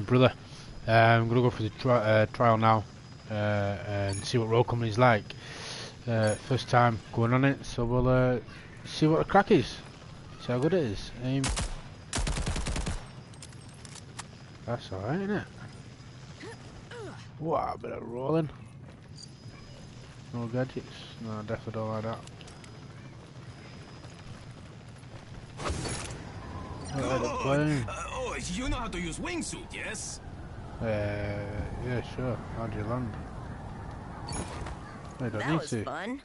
brother. Uh, I'm gonna go for the tri uh, trial now uh, and see what Rogue Company's like. Uh, first time going on it, so we'll uh, see what the crack is. See how good it is. Aim. That's alright, isn't it? Wow, bit of rolling. No gadgets. No, definitely don't like that. Good. Oh, you know how to use wingsuit, yes? Uh, yeah, sure. How'd you land? I don't that need was to. fun.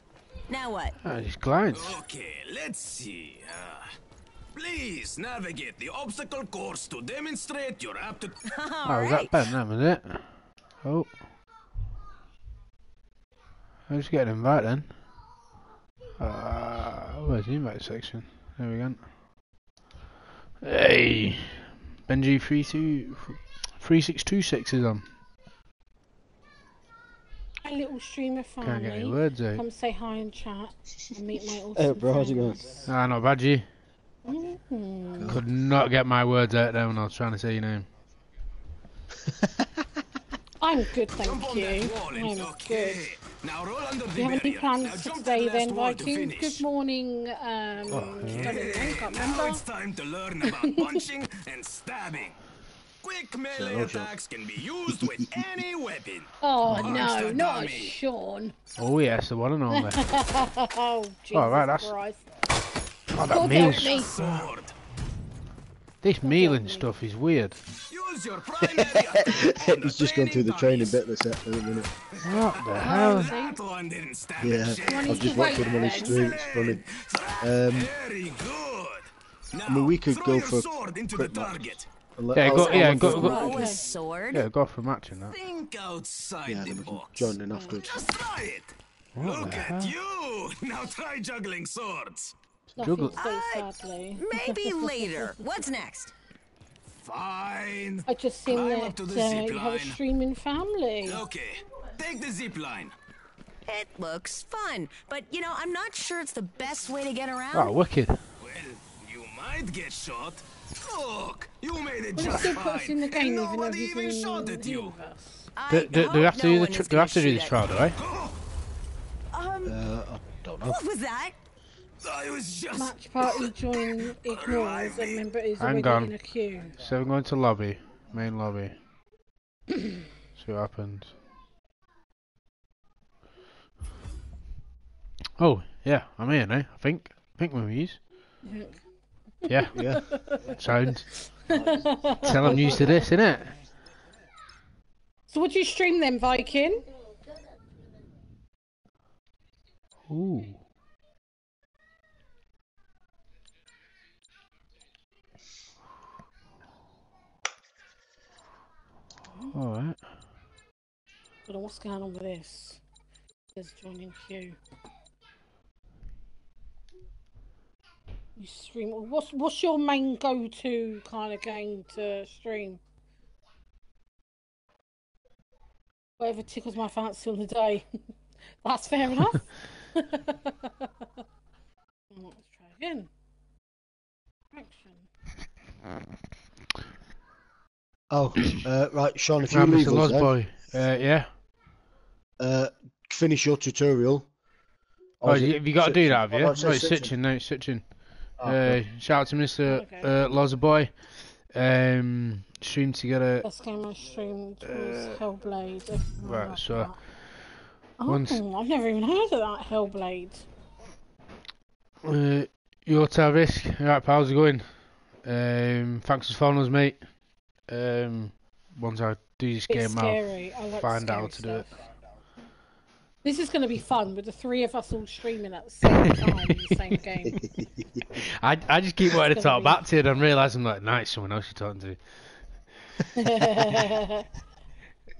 Now what? Ah, just glides. Okay, let's see. Uh, please navigate the obstacle course to demonstrate your aptitude. oh, was that Ben then, was it? Oh. I just get an invite then. Uh, where's the invite section? There we go. Hey! Benji 3626 is on. A little streamer family. Can't get any words out. Come say hi and chat and meet my awesome Hey bro, how's it going? Ah, not bad, G. Mm -hmm. Could not get my words out there when I was trying to say your name. I'm good, thank you. I'm good. Now roll under Do you have any plans for today then, Viking? Good morning, um, oh, yeah. I now remember. it's time to learn about punching and stabbing. Quick melee attacks can be used with any weapon. Oh no, not a Sean. Oh yes, the one and only. oh Jesus oh, right, that's... Christ. Oh, that God means... me. This mealing stuff is weird. He's just going through the training bit this at the minute. What the hell? Yeah, I've just watched him on his stream, it's funny. Um, I mean, we could go for a quick match. Yeah, go, yeah, go, go, go, sword. yeah, go for matching that. Think outside Yeah, the then we can box. join in afterwards. Just try it. What Look at you! Now try juggling swords. Juggle. Nothing so sadly. Maybe later. What's next? Fine. I just seen Climb that up to the uh, you have a streaming family. Okay, take the zip line. It looks fun, but you know, I'm not sure it's the best way to get around. Oh, wicked. Well, you might get shot. Look, you made it Well, it just still puts fine, in the game and even though nobody he's even in shot the at you. universe. I Do, do, do we hope have to no do one the tr- do we have to do this trial, do I? Um, Uh, I don't know. what was that? I was just. Match party join ignores a member is Hang already on. in a queue. So I'm going to lobby, main lobby. See what happens. Oh, yeah, I'm here now, I think. I think we're used. Yeah, Yeah. sounds. Tell I'm used to this, innit? So would you stream them, Viking? Ooh. Alright. don't what's going on with this. There's joining queue. You stream. What's what's your main go-to kind of game to stream? Whatever tickles my fancy on the day. That's fair enough. Let's try again. Action. Oh, uh, right, Sean, if you Now, leave Mr. us, then, Losboy. Uh, yeah. uh, finish your tutorial. Oh, is you, have you got to do Sitchin? that, have Oh, you? no, Oh, it says it's Sitchin. Sitchin, no, it's Sitchin. Oh, Uh, okay. shout out to Mr. Okay. Uh, Lozerboy. Um, streamed together. Best game I streamed was Uh, Hellblade. Everyone right, loved so that. Oh, once- I've never even heard of that Hellblade. Uh, your Tavisk. Alright, pal, how's it going? Um, thanks for following us, mate. Um, once I do this It's game, I'll like find out how to do it. This is going to be fun with the three of us all streaming at the same time in the same game. I, I just keep wanting to talk be- back to it and realise I'm realising like, nice, someone else you're talking to.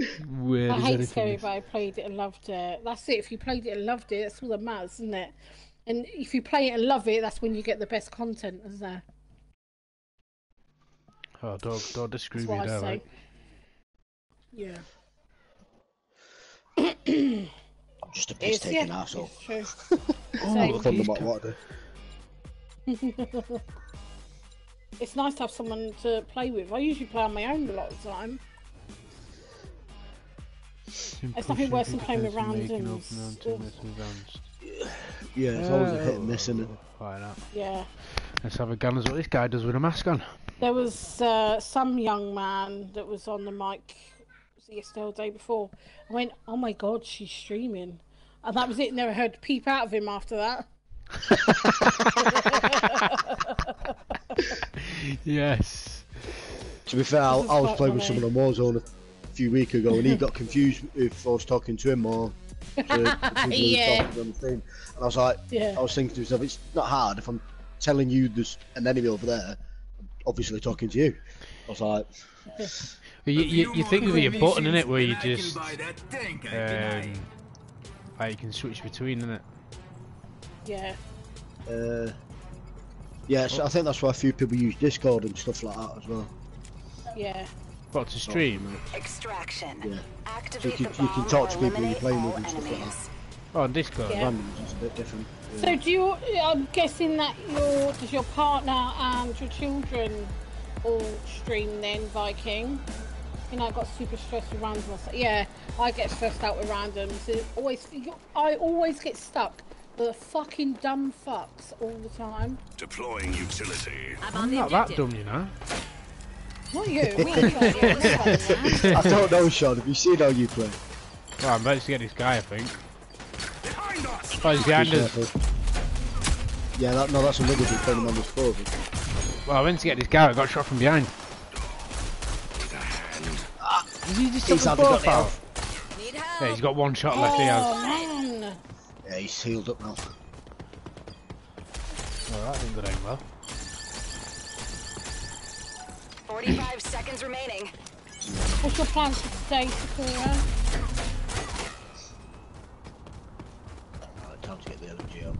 Weird I hate scary, but I played it and loved it. That's it. If you played it and loved it, that's all that matters, isn't it? And if you play it and love it, that's when you get the best content, isn't there? Oh, don't, don't disagree with me what I there, mate. Yeah. I'm just a It's, piss taking yeah, asshole. it's true. Oh, Same. look on the what I do. it's nice to have someone to play with. I usually play on my own a lot of the time. It's nothing worse than playing with randoms. Yeah, it's always a hit and oh, miss, isn't it? Like that. Yeah. Let's have a gun as what this guy does with a mask on. There was uh, some young man that was on the mic was yesterday or the day before. I went, oh my god, she's streaming. And that was it. Never heard a peep out of him after that. yes. To be fair, I, I was quite playing with someone on Warzone a few weeks ago, and he got confused if I was talking to him or to, to Yeah. talking on the thing. And I was like, Yeah. I was thinking to myself, it's not hard if I'm telling you there's an enemy over there. Obviously talking to you. I was like, You, you, you think of your button in it where you And I can just buy tank um, like you can switch between, innit? Yeah. uh, yeah. So I think that's why a few people use Discord and stuff like that as well. Yeah. But to stream? Extraction. Yeah. Activate you can- you can talk to people you're playing with and stuff like enemies. Oh, on Discord. Yeah. Randoms is a bit different. Yeah. So do you? I'm guessing that your does your partner and your children all stream then Viking? You know, I got super stressed with randoms. Yeah, I get stressed out with randoms. It always, I always get stuck. The fucking dumb fucks all the time. Deploying utility. I'm I'm not that dumb, you know. Not you. We ain't got you. We're not like I don't know, Sean. Have you seen how you play? Well, I'm about to get this guy, I think. Behind us! Oh, he's behind Be us. Yeah, that, no, that's another dude playing him on this floor. Well, I went to get this guy, I got shot from behind. Is he just he's the got health. Need Yeah, he's got one shot left, he oh, has. Oh man. Yeah, he's healed up now. Oh, that didn't go down well. 45 seconds remaining. What's your plans for today, Sakura? Right, time to get the LMG out.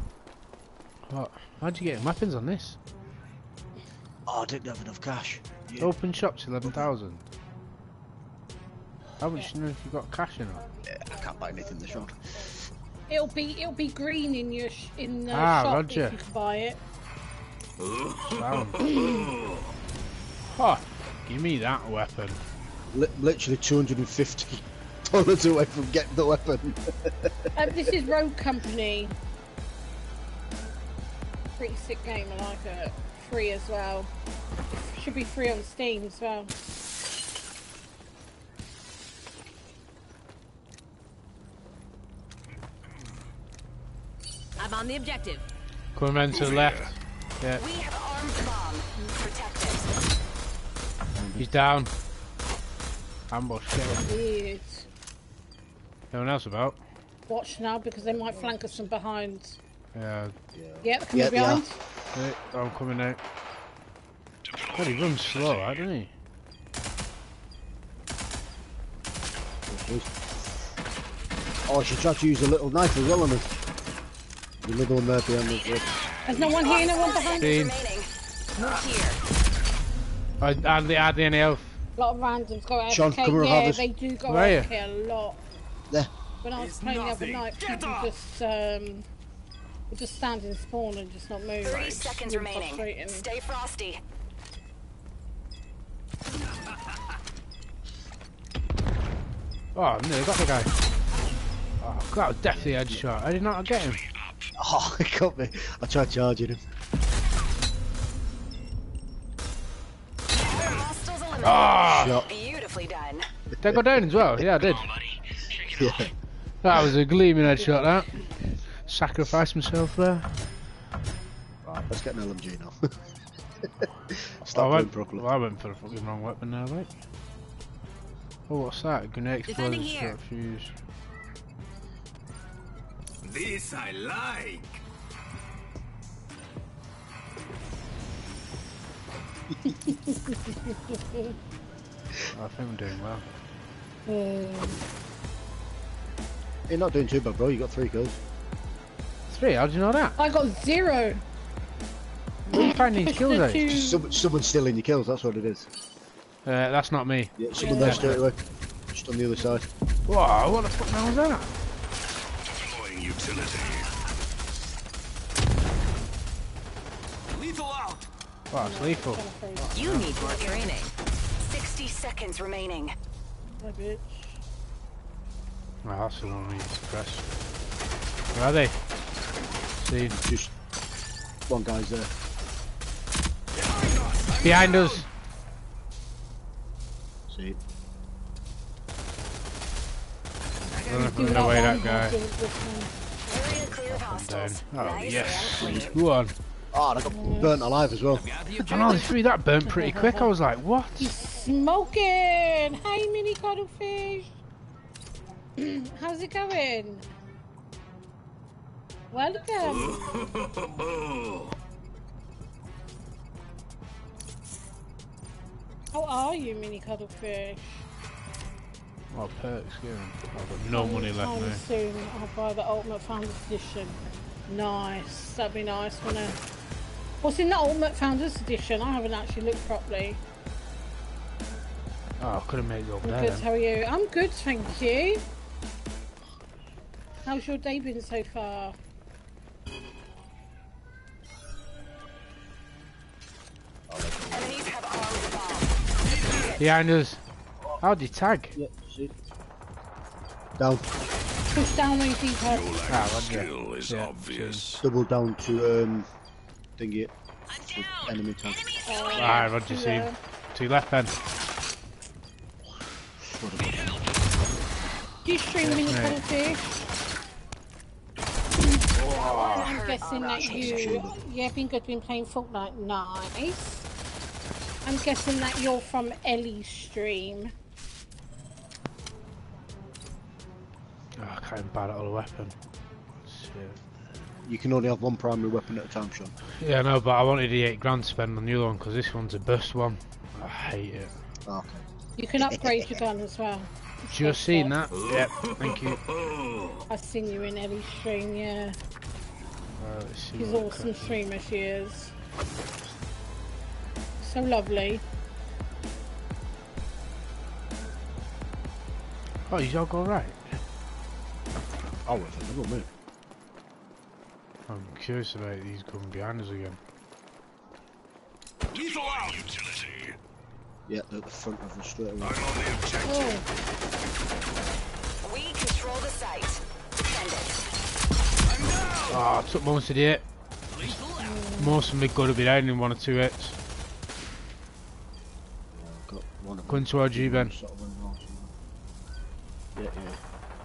What? How'd you get weapons on this? Oh, I didn't have enough cash. Yeah. Open shops, 11,000. How much do you know if you've got cash in it? Yeah, I can't buy anything this round. It'll be it'll be green in your sh- in the Ah, shop Roger. if you can buy it. Sound. oh, give me that weapon. Li- literally 250 dollars away from getting the weapon. Um, this is Rogue Company. Pretty sick game, I like it. Free as well. Should be free on Steam as well. I'm on the objective. Coming round to the left. Yeah, We have armed the bomb. Protect it. he's down. Ambush, get him. Weird. No one else about? Watch now because they might flank us from behind. Yeah, Yeah, they're coming Yeah, they are. behind. Wait, I'm coming out. God, he runs slow, right, doesn't he? Oh, she tried to use a little knife as well on us. The little one there behind us. yeah. There's no one here, no one behind. Seen. Remaining. Move here. I hardly had any health. A lot of randoms go out. Sean, okay, come yeah, they do go Where are a lot. There. When I was It's playing the other night, Get people up. just um, would just stand in spawn and just not move. 30 It's seconds really remaining. frustrating. Stay frosty. Oh, no, got the guy. Oh, that was definitely a headshot. I did not get him. Oh, he got me. I tried charging him. Hostiles eliminated. Ah, Shot. Beautifully done. did I go down as well? Yeah, I did. Yeah. That was a gleaming headshot, that. Sacrificed myself there. Right, let's get an LMG now. I Start playing went, properly. well, I went for the fucking wrong weapon there, mate. Oh, what's that? Grenade Defending explosion shot fuse. This I like. I think I'm doing well. Um, You're not doing too bad, bro. You got three kills. Three? How do you know that? I got zero. Where are you finding these kills The at? two- Some, someone's stealing your kills. That's what it is. Uh, that's not me. Yeah, someone Yeah. there straight away. Just on the other side. Whoa, what the fuck now was that? Deploying utility. Lethal out. Oh, it's lethal. You need more training. 60 seconds remaining. Oh, bitch. Oh, that's the one we need to press. Where are they? See, Just one guy's there. behind us. See, I don't know if I'm gonna not weigh that want guy. to do this one. Area clear of Down. Oh Nice yes. work. Go on. Ah, oh, I got burnt alive as well. I know through that burnt pretty quick. I was like, what? He's smoking. Hey, mini cuttlefish. How's it going? Welcome. How are you, mini cuttlefish? What perks going? I've got no money left now. Soon I'll buy the Ultimate Founders Edition. Nice. That'd be nice, wouldn't it? What's in the Ultimate Founders Edition? I haven't actually looked properly. Oh, I could have made it over I'm there. good. How are you? I'm good, thank you. How's your day been so far? Enemies have armed the bomb. Behind us. How'd you tag? Yeah, see. Down, Push down when you see her. Ah, well, yeah. Skill is Yeah, obvious. double down to um, thingy it. with Enemy tag. Ah, Roger, see. Yeah. Two left then. Sort of. Do you stream mini mate. Cuttlefish? I'm guessing that you, yeah, been good, been playing Fortnite. Nice. I'm guessing that you're from Ellie's stream. Oh, I can't even bad at a weapon. You can only have one primary weapon at a time, Sean. Yeah, no, but I wanted the eight grand to spend on the other one because this one's a burst one. I hate it. Oh, okay. You can upgrade your gun as well. Just seen that? Yep, thank you. I've seen you in Ellie's stream, yeah. Uh, She's awesome crack- streamer, she is. So lovely. Oh, you all go right. I was a little move. I'm curious about these coming behind us again. Lethal out. Utility. Yeah, at the front of the straight away. I'm on the objective. Oh, We control the site. Defend it. Oh, I took most of the hit. Most of me could have been down in one or two hits. Got one of them. Going Ben. Sort of yeah. Yeah, yeah.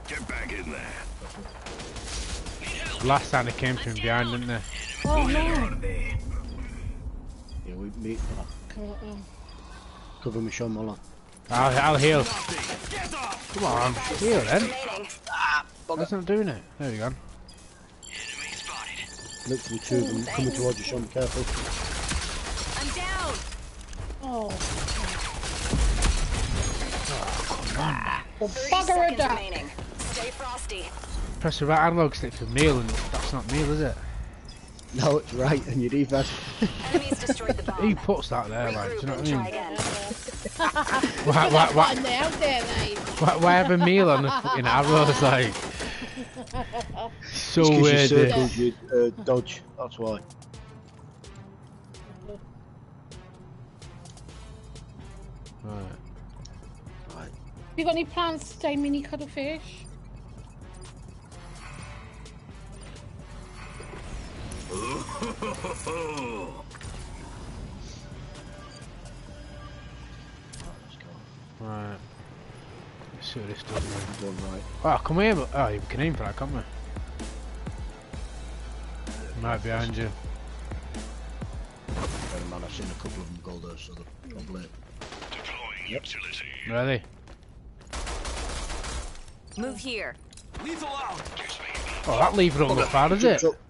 Get back in there. Last time they came from behind, didn't they? oh no! Yeah, we meet. Come on, oh. cover me, Sean Muller. I'll, I'll heal. Come on, heal then. Remaining. That's not doing it. There we go. Literally two of them coming towards you, Sean. Be careful. I'm down. Oh, well, 30 bugger a seconds duck. remaining. Stay frosty. Press the right analog stick for meal, and that's not meal, is it? No, it's right, and you're defense. Enemies destroyed the bomb. Who puts that there, like, do you know Regroup what I and mean? try again. Why, why, why, there, there, why, why have a meal on the fucking arrows, like? So It's 'cause you weird. eh? circled your uh, dodge. That's why. Right. Right. You got any plans to stay mini cuttlefish? Right. Let's see what this does now. Right. Oh, come here, but oh, you can aim for that, can't we? Right behind you. Better man, I've seen a couple of them go there, so they're probably. Ready? Move here. Lethal out. Oh, that lever don't look bad, is it? Jump, jump.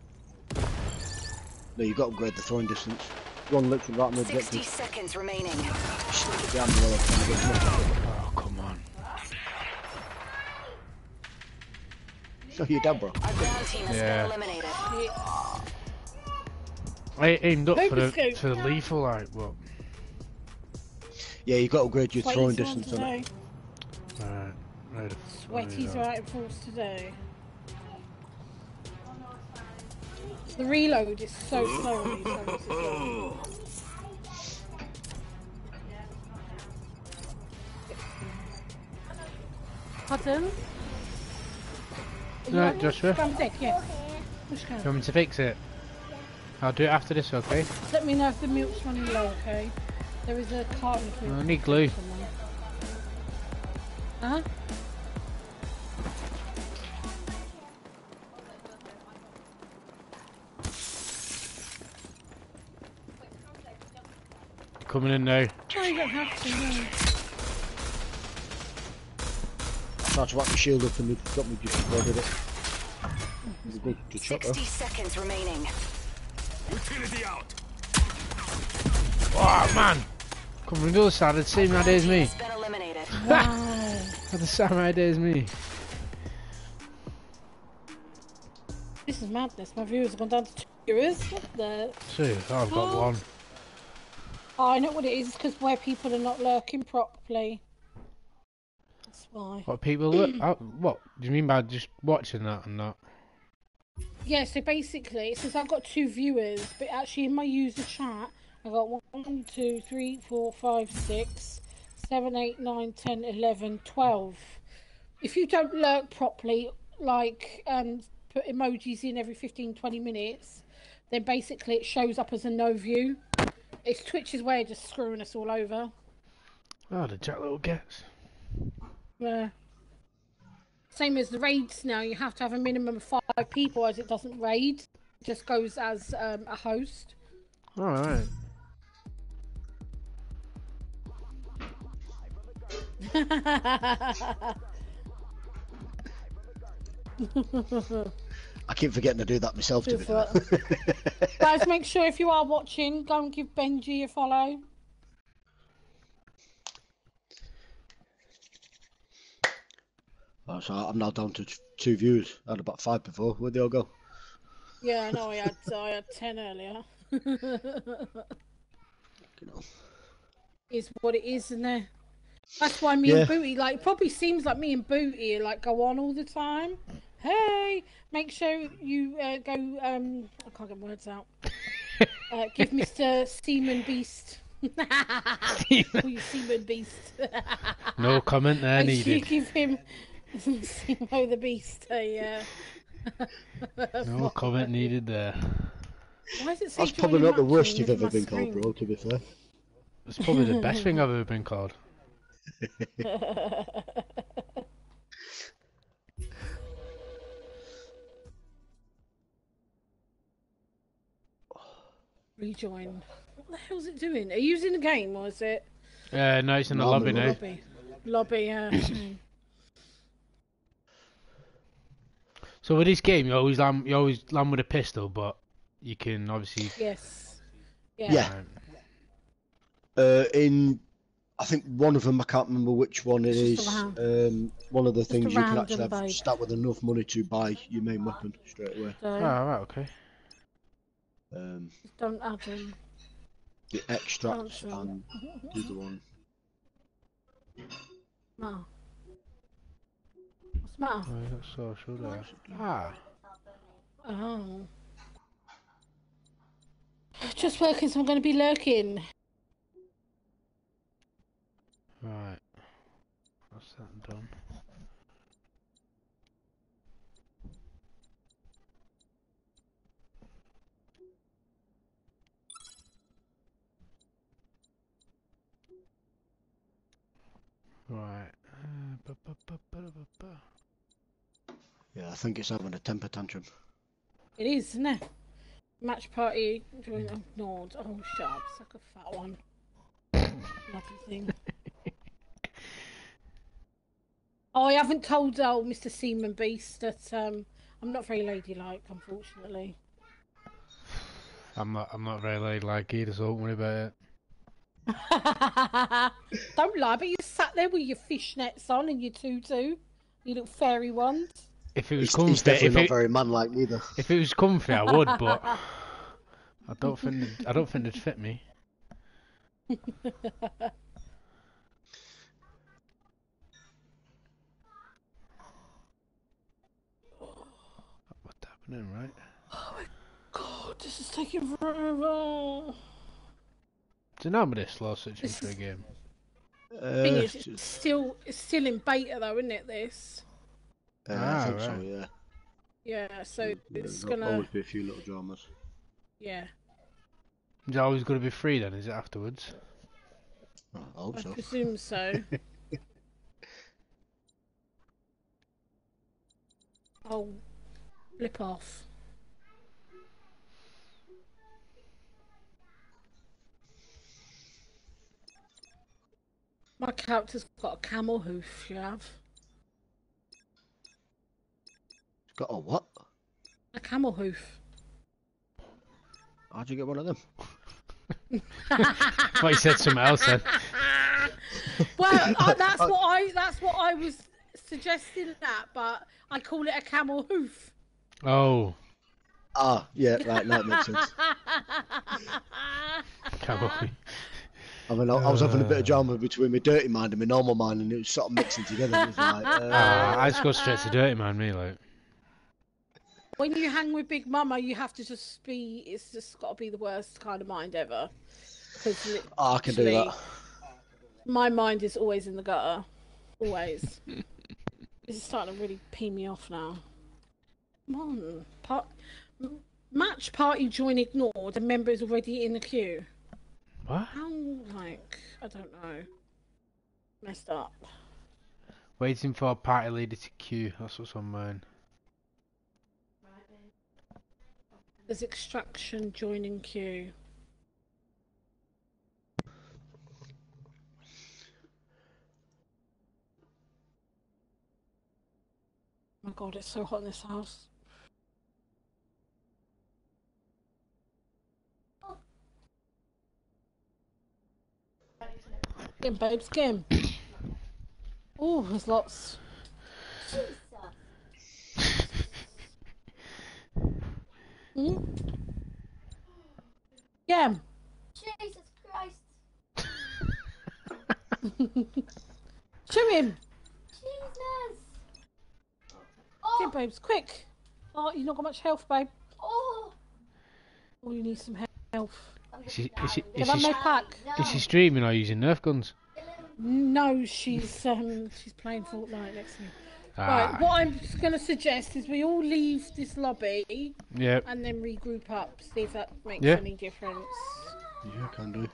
No, you've got to upgrade the throwing distance. One literally right on the 60 objective. seconds remaining. Stick it behind the trying to get Oh, come on. So you're dead, bro. Our ground team has Yeah. been eliminated. I aimed up for the, for the lethal, like, but. Yeah, you've got to upgrade your Sweaty's throwing distance on today. it. Right. Right. Sweaty's right in force today. The reload is so mm-hmm. slow on right, Joshua. I'm yeah. Okay. You want me to fix it? I'll do it after this, okay? Let me know if the milk's running low, okay? There is a carton. I need glue. Uh Huh? Coming in now. No, you don't have to, no. Tried to wrap my shield up and they got me just before I did it. It was good, good shot though. 60 seconds remaining. Utility out. Oh man! Come from the other side, the same idea as me. Has been eliminated. Wow. Had the same idea as me. this is madness. My viewers have gone down to two viewers. What the? See, I've got Oh. one. Oh, I know what it is. because where people are not lurking properly. That's why. What people look? oh, what do you mean by just watching that and that? Yeah, so basically, it says I've got two viewers, but actually in my user chat, I've got one, two, three, four, five, six, seven, eight, nine, ten, eleven, twelve. If you don't lurk properly, like um, put emojis in every 15, 20 minutes, then basically it shows up as a no view. It's Twitch's way of just screwing us all over. Oh, the Jack Little gets. Yeah. Same as the raids now, you have to have a minimum of five people as it doesn't raid. It just goes as um, a host. Alright. I keep forgetting to do that myself to be fair. Guys, make sure if you are watching, go and give Benji a follow. Oh, so I'm now down to two views. I had about five before. Where'd they all go? Yeah, I know I had I had ten earlier. You know. is what it is, isn't it? That's why me and Booty like it probably seems like me and Booty like go on all the time. Hey, make sure you uh, go. Um, I can't get my words out. uh, give Mr. Seaman Beast. Call you Seaman Beast. No comment there Make sure you give him Seamo the Beast a. Uh... No comment needed there. Why is it say That's probably not the worst you've ever my been called, screen? bro, to be fair. It's probably the best thing I've ever been called. Rejoin. What the hell's it doing? Are you using the game or is it Uh, no, it's in the No, lobby now. lobby? Lobby, yeah. Mm. So with this game, you always land, you always land with a pistol, but you can obviously. yes. Yeah. Yeah. Uh, in, I think one of them, I can't remember which one It's is. Um, one of the a things you can actually have start with enough money to buy your main weapon straight away. So Oh, right, okay. Um, don't add them. the extracts Can't show. and the other one. No. What's the matter? Oh, that's social there. Ah, Oh. Just working, so I'm going to be lurking. right. That's that done. Right. Uh. Yeah, I think it's having a temper tantrum. It is, isn't it? Match party join ignored. Oh, shut up. Suck a fat one. Lovely thing. oh, I haven't told old Mr. Seaman Beast that um, I'm not very ladylike, unfortunately. I'm not. I'm not very ladylike either, so don't worry about it. Don't lie, but you sat there with your fishnets on and your tutu, you little fairy ones. If it was He's, comfy, he's definitely if not it, very manlike neither. if it was comfy, I would, but I don't think. I don't think it'd fit me. What's happening, right? Oh my God, this is taking forever. Do you know I'm this slow switching This for a is- game? Thing Uh, is, it's still it's still in beta though, isn't it? This. uh, Ah, I think so, right. yeah. Yeah, so it's There'll gonna always be a few little dramas. yeah. Is it always going to be free then? Is it afterwards? Oh, I hope I so. presume so. I'll flip off. My character's got a camel hoof, you have. Got a what? A camel hoof. How'd you get one of them? What you said something else then. Well, uh, that's what I that's what I was suggesting that, but I call it a camel hoof. Oh, Ah, yeah, right, that makes sense. camel. I mean, I, I was having a bit of drama between my dirty mind and my normal mind, and it was sort of mixing together. It was like, uh, Ah, I just go straight to dirty man, me like. When you hang with Big Mama, you have to just be. It's just got to be the worst kind of mind ever. Because oh, I can do that. my mind is always in the gutter. Always. this is starting to really pee me off now. Come on. Part... Match party join ignored. A member is already in the queue. What? How, like, I don't know. Messed up. Waiting for a party leader to queue. That's what's on mine. There's extraction joining queue. Oh my god, it's so hot in this house. Skim, babe, skim. Oh, there's lots. Hmm? Yeah. Jesus Christ. Show him. Jesus. Oh, babes, quick. Oh, you've not got much health, babe. oh. Oh, you need some health. I'm Is she, is she, die. is Have I she, made pack? is she streaming or using Nerf guns? No, she's um she's playing Fortnite next to me. Ah, Right, what I'm going to suggest is we all leave this lobby yeah. and then regroup up, see if that makes Yeah. any difference. Yeah, can do.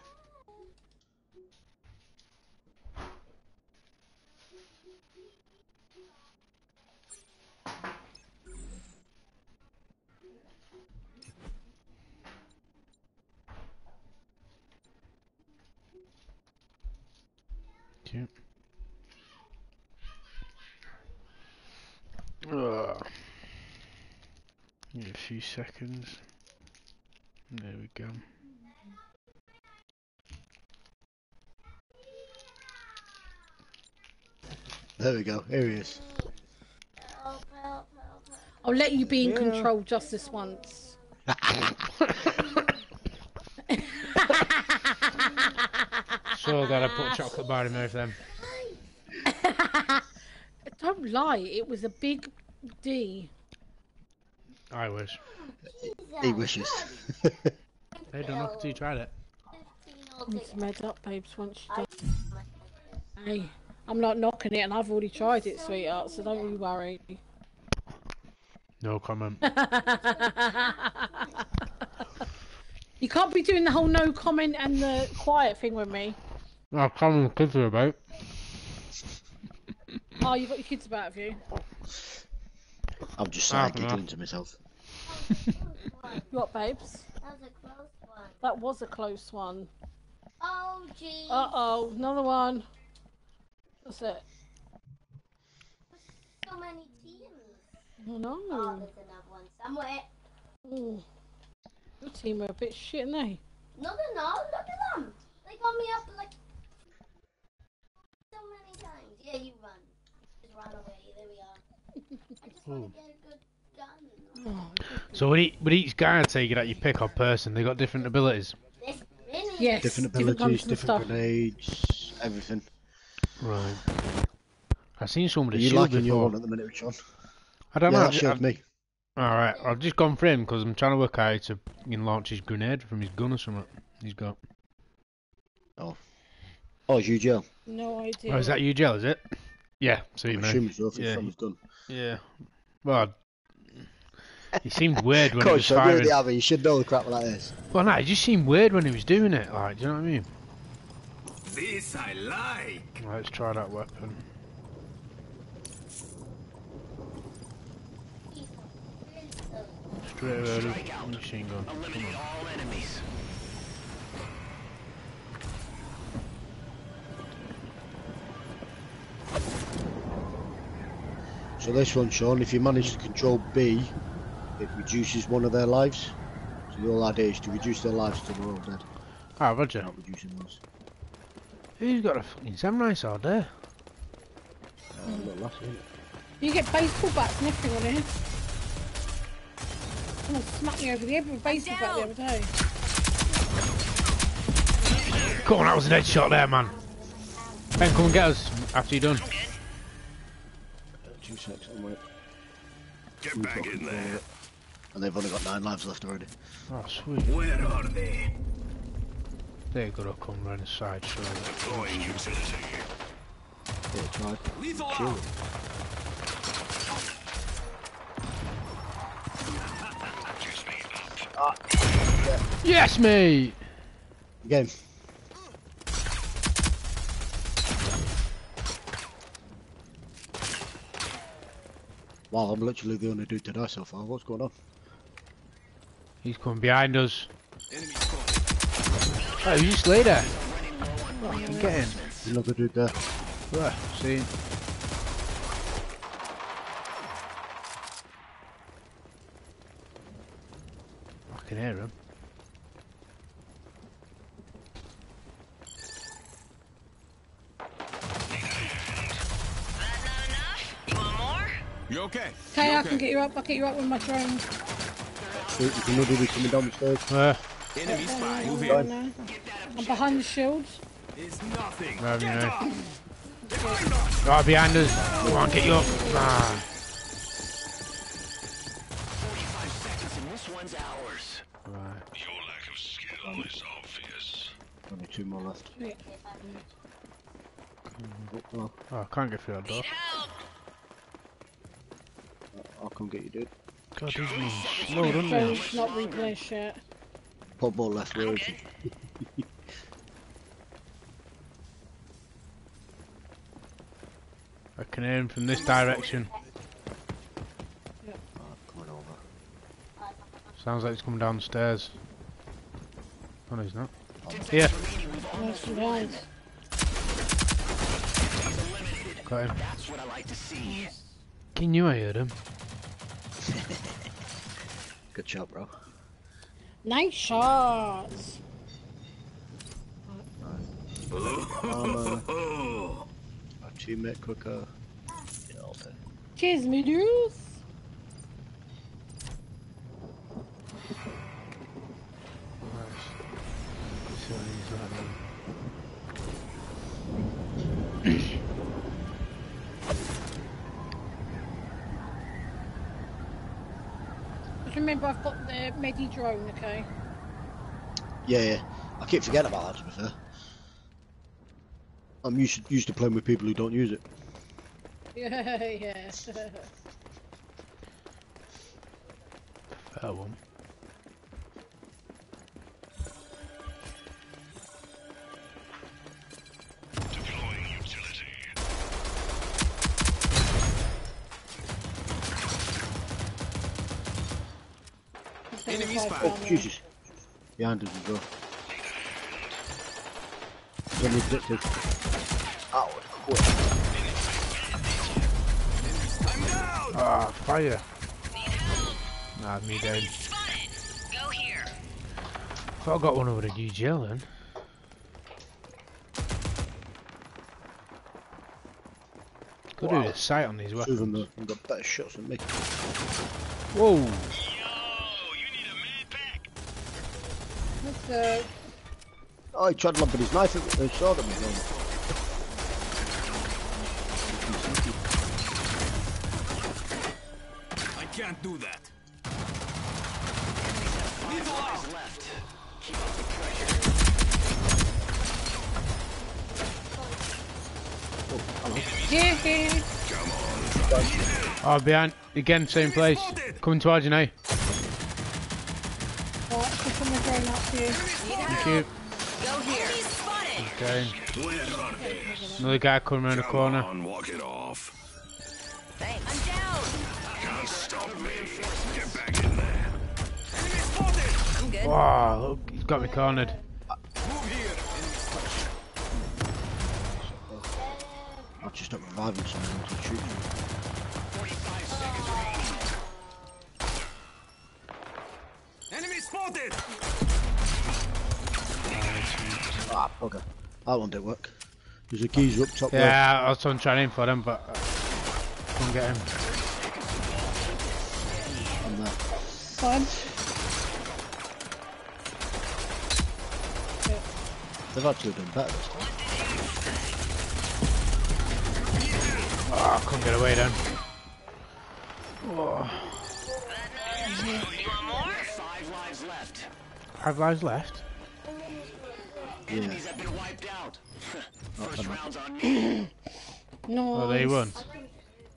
Give it a few seconds. There we go. There we go. Here he is. I'll let you be in control just this once. So glad I put a chocolate bar in there for them. Don't lie, it was a big D. I wish. He wishes. They don't know until you tried it. 15 It's made up, babes, once you done. Hey, I'm not knocking it and I've already tried it, sweetheart, so don't you worry. No comment. You can't be doing the whole no comment and the quiet thing with me. oh, come on, kids are about. Oh, you've got your kids about, have you? I'm just Ah, side giggling to myself. What, babes? That was a close one. That was a close one. Oh, gee. Uh oh, another one. That's it. So many teams. Oh no. Oh, there's another one somewhere. Ooh. Your team are a bit shit, aren't they? No, they're not. Look at them. They got me up like so many times. Yeah, you run. Just run away. There we are. I just want to get a good gun. So with each, with each guy taken out you pick or person, they got different abilities. Yes. Different abilities, and different stuff. grenades, everything. Right. I've seen somebody Are you shield liking your before. one at the minute, Sean? I don't yeah, know. that shield's me. Alright, I've just gone for him because I'm trying to work out how to you know, launch his grenade from his gun or something he's got. Oh. Oh, it's UGL. No idea. Oh, is that UGL, is it? Yeah, see, I'm man. assuming so if Yeah. yeah. film's done. Yeah. Well, he seemed weird when he was firing. really have it. You should know the crap like this. Well, no, it just seemed weird when he was doing it. Like, do you know what I mean? This I like. Let's try that weapon. Straight out machine gun. Eliminate all enemies. So this one, Sean, if you manage to control B, it reduces one of their lives. So the whole idea is to reduce their lives till they're all dead. Ah, Roger. Not reducing those. Who's got a fucking samurai sword there? Uh, not last, isn't it? You get baseball bats and everything on here. Someone smacked me over the head with a baseball bat the other day. Come on, that was an headshot there, man. Ben, come and get us after you're done. Two seconds, I'll wait. Get We've back in there. it. And they've only got nine lives left already. Oh, sweet. Where are they? They're gonna come round the side, surely. Deploying utility. Ah, yeah, tried. Lethal Sure. out. Yes, mate! Game. Wow, I'm literally the only dude to die so far. What's going on? He's coming behind us. Enemy spotted. Oh, you just lay there. Oh, Fucking get in. Another dude there. Where? See? I can hear him. That not enough? You want more? You okay? Okay, You I can get you up. I'll get you up with my drone. Sweet, there's another dude coming down the stairs. Where? Enemy spy. Move Right in. now. I'm behind the shields. It's nothing. Where have you Get now? up. Behind us. Right behind us. Come on, get you up. Ah. 45 seconds and this one's ours. Right. Your lack of skill is obvious. Only two more left. Yeah. Oh, Oh, I can't get through that door. Help! I'll come get you, dude. God, he's been slow, doesn't he? Drone's not replenished yet. Pop ball left, where is he? I can hear him from this direction. Oh. Sounds like he's coming down the stairs. Oh, no, he's not. Here, Nice and got him. That's what I like to see. He knew I heard him. Good shot, bro. Nice shots. Armor. Achievement quicker. Yeah, I'll. Cheers, me dudes. Remember, I've got the Medi drone, okay? Yeah, yeah. I keep forgetting about that, to be fair. I'm used, used to playing with people who don't use it. Yeah, yeah. fair one. Enemy spy. Oh, Jesus. Behind us as well. When we addicted. Ow, quick. I'm down. Ah, fire. Nah, me down. Spotted! Go here. Thought I got one over at UGL then. Could do the sight on these Two of them weapons. though, have got better shots than me. Whoa! Uh, Oh, he tried to lump his knife at me, sword at me. I can't do that. Lethal out. Left. Keep up the pressure. Here, here. Oh, behind. Again, same place. Coming towards you now. Right, just on the drone up here. Thank you. Go here. Enemy spotted. Down. Where are they? Another guy coming around the Come corner. on, walk it off. Thanks. I'm down. Can't stop me. Get back in there. Enemy spotted! I'm good. Wow, look, he's got me cornered. Move here. I've just not reviving someone to shoot me. Bugger. That one didn't work. There's a geezer up top there. Yeah, I was trying to aim for him, but uh, couldn't get him. On there. Fine. They've actually done better this time. Oh, I couldn't get away then. Oh, Five lives left. five lives left. Yeah. Enemies have been wiped out. First round's on me. No. Oh, they won.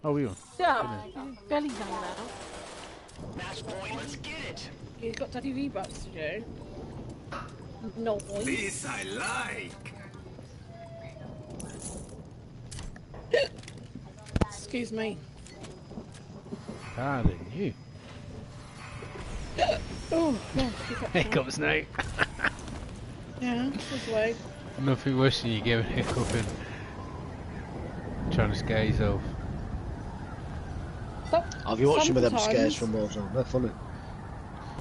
Oh, we won. Yeah, belly down now. Match point. Let's get it. You've got Daddy V-Bucks to do. No voice. This I like. Excuse me. Ah, they knew. Oh, no, you got Hiccups now. Yeah, this way. Nothing worse than you give a hiccup and trying to scare yourself. Stop. Have you watched some of them scares from Warzone? They're funny.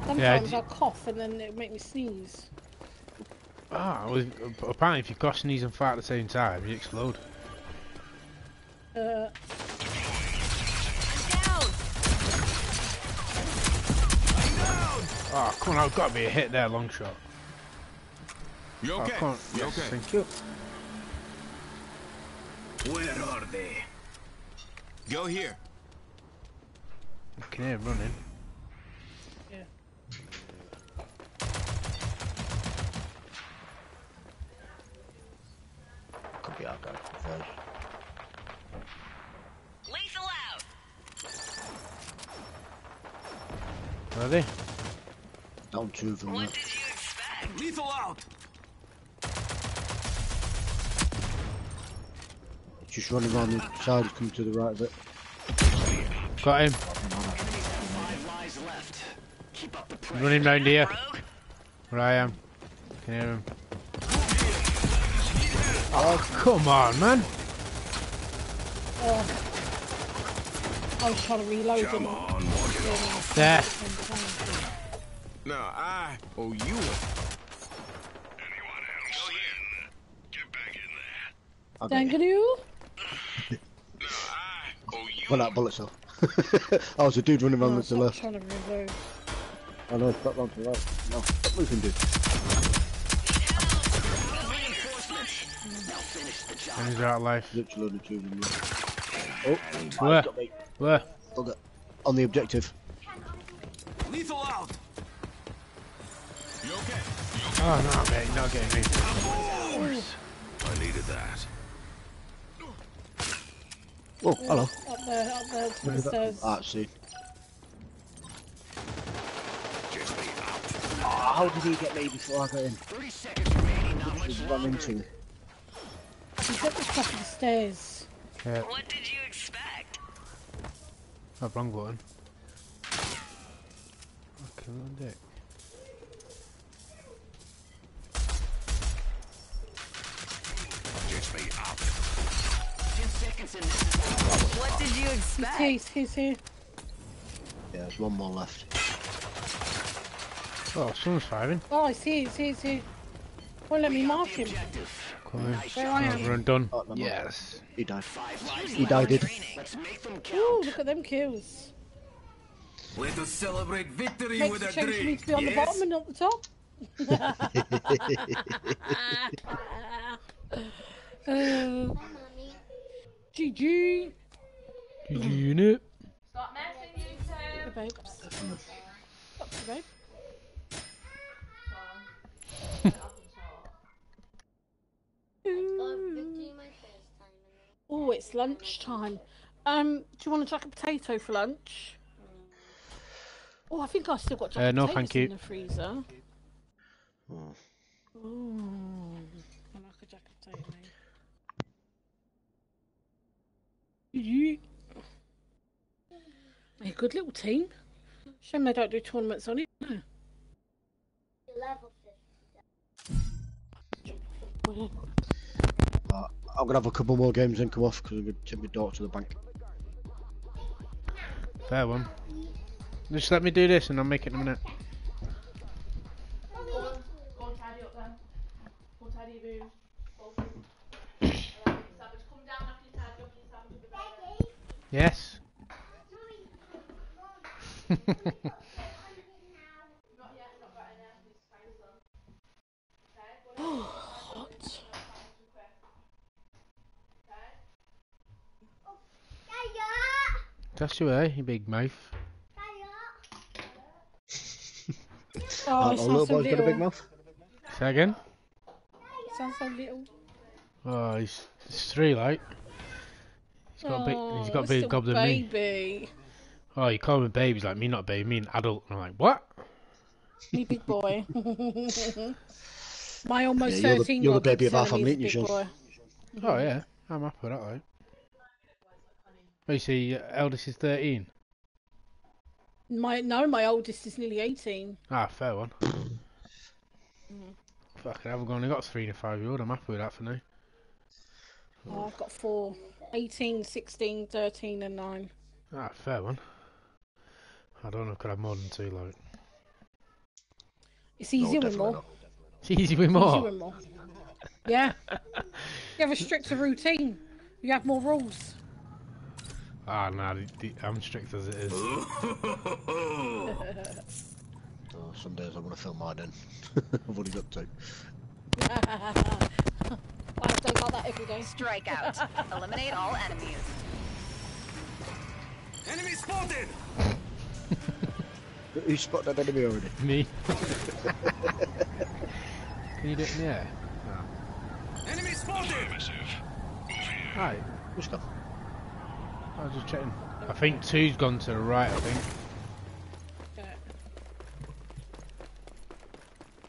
Sometimes d- I'll cough and then it'll make me sneeze. Ah, well, apparently if you cross sneeze and fart at the same time, you explode. Uh, Down. Oh, come on, I've got to be a hit there, long shot. You okay? come. You Yes, okay? thank you. Where are they? Go here. I can hear running. yeah. Could be our guy. Lethal out. Are they? Down two of them. What did you expect? Lethal out. Just running around the side, coming to the right of it. Got him. Five lives left. Keep up the pressure. Running round here. Where I am. Can hear him. Oh, come on, man. Oh. I was trying to reload Come them. on, walk it off. There. Now I owe you one. Thank you. Well, that bullet's off. oh, there's a dude running around No, to the stop left. trying to reload. I know, back round to the right. No, stop moving, dude. Enemies are out of life. Literally only two of them. yeah. Oh, Where? got me. Where? Bugger. On the objective. Lethal out. You okay? Oh, no, mate, not getting me. I needed that. Oh, hello. Up there, up there, to the stairs. Ah, see. Just be out. Oh, how did he get me before I got in? 30 seconds remaining. Not much Just run longer. into him. He's at the top of the stairs. Yeah, What did you expect? oh, wrong button. Okay, little dick. Just be out. What did you He's expect? here, he's, he's here. Yeah, there's one more left. Oh, someone's firing. Oh, he's see, he's here, he's here. Well, let me mark him. Come Coming. Where I am. Run done. Oh, no, no. Yes. He died. Five lives He died. Did. Let's make them Ooh, look at them kills. Let us celebrate victory Makes with a a change for me to be on the bottom and not the top. uh, GG. GG unit. Stop messing you Hey, two. babes. Up to babe. Got victory my first time. Oh, it's lunchtime. Um, do you want a jack of potato for lunch? Oh, I think I still got jack Uh, of no, potatoes thank in you. the freezer. Oh. Ooh, I like a jack of potato. You, a good little team. Shame they don't do tournaments on it. no. Level Uh, I'm gonna have a couple more games and come off because I'm gonna take my daughter to the bank. Fair one. Just let me do this and I'll make it in a minute. Go and tidy up then. Go and tidy your room. Go through. Savage, come down after you tidy up your savage will be better. Yes. Not yet, not got any. I need to find some. Okay, go and Hot. That's your way, you big mouth. Oh, Uh, it our sounds little so boy's got a big mouth. Say again? Sounds so little. Oh, he's, he's three, like. He's got a big, Oh, he's got a it's big still gob than me. baby. Oh, you call me babies like me, not baby, me an adult. And I'm like, what? Me big boy. My almost Yeah, you're the- 13 you're the baby of keeps our telling me family, he's ain't a you, big Sean? boy. Oh yeah, I'm happy with that, like. Oh, you see, uh, eldest is 13. My no, my oldest is nearly 18. Ah, fair one. Fucking hell, I've only got three to five year old. I'm happy with that for now. Oh, I've got four. 18, 16, 13 and 9. Ah, fair one. I don't know if I could have more than two, like. It's easier with more. not. It's easy with Easier more. with more. Yeah. you have a stricter routine. You have more rules. Ah, nah, the, the, I'm strict as it is. Oh, some days I want to film mine in. I've only got two. I don't like that every day. Strike out. Eliminate all enemies. Enemy spotted! Who spotted that enemy already? Me. Can you do it in the air? Enemy spotted! Right, Who's gone? I was just checking. I think two's gone to the right, I think. Yeah.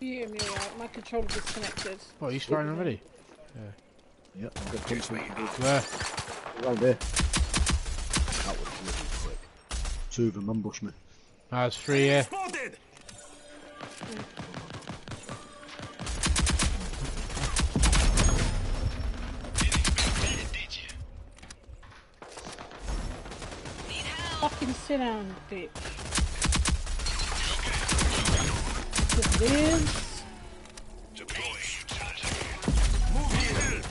You hear me alright? My controller disconnected. What, he's firing already? Yeah, I've got two Where? around here. That was really quick. Two of them ambushed me. There's three here. Spotted! Fucking sit down, bitch. Liz.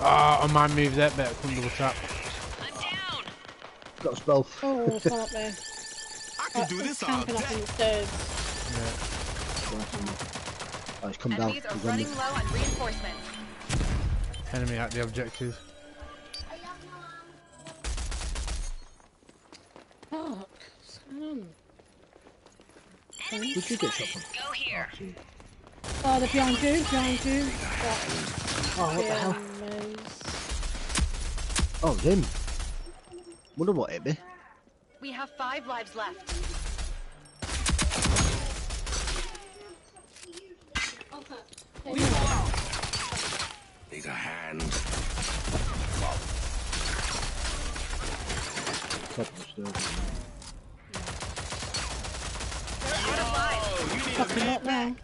Ah, on my move that bit, I couldn't double tap. Got a spell. Oh, it's one up there. I can do It's this all camping up day. in the stairs. Oh, he's come down. Enemies are He's on running low on reinforcements. Enemy at the objective. Fuck. What's going? Where'd you get shot from? Go here. Oh, they're behind you, behind you. Oh, what the hell? Oh, him. Wonder what it be. We have five lives left. Need a hand. Top of the stairs. Fucking not now.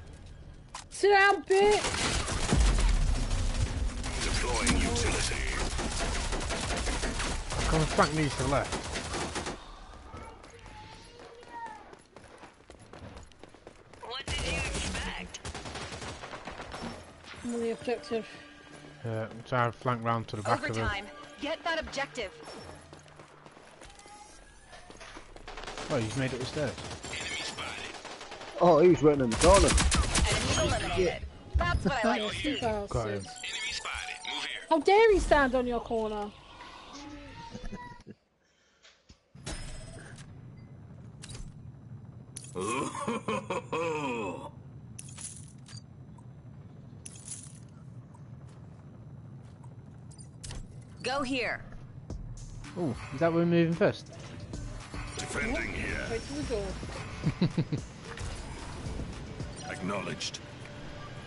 Sit down, bitch! Come and flank these to the left. What did you expect? I'm on the objective. Uh, I'm trying to flank round to the back of him. Overtime. Get that objective. Oh, he's made it upstairs. Oh, he was waiting in the corner. Enemy eliminated. That's what I like to see. Got him. Bastards. How dare he stand on your corner? Go here. Oh, is that where we're moving first? Defending here. Straight to the door. Acknowledged.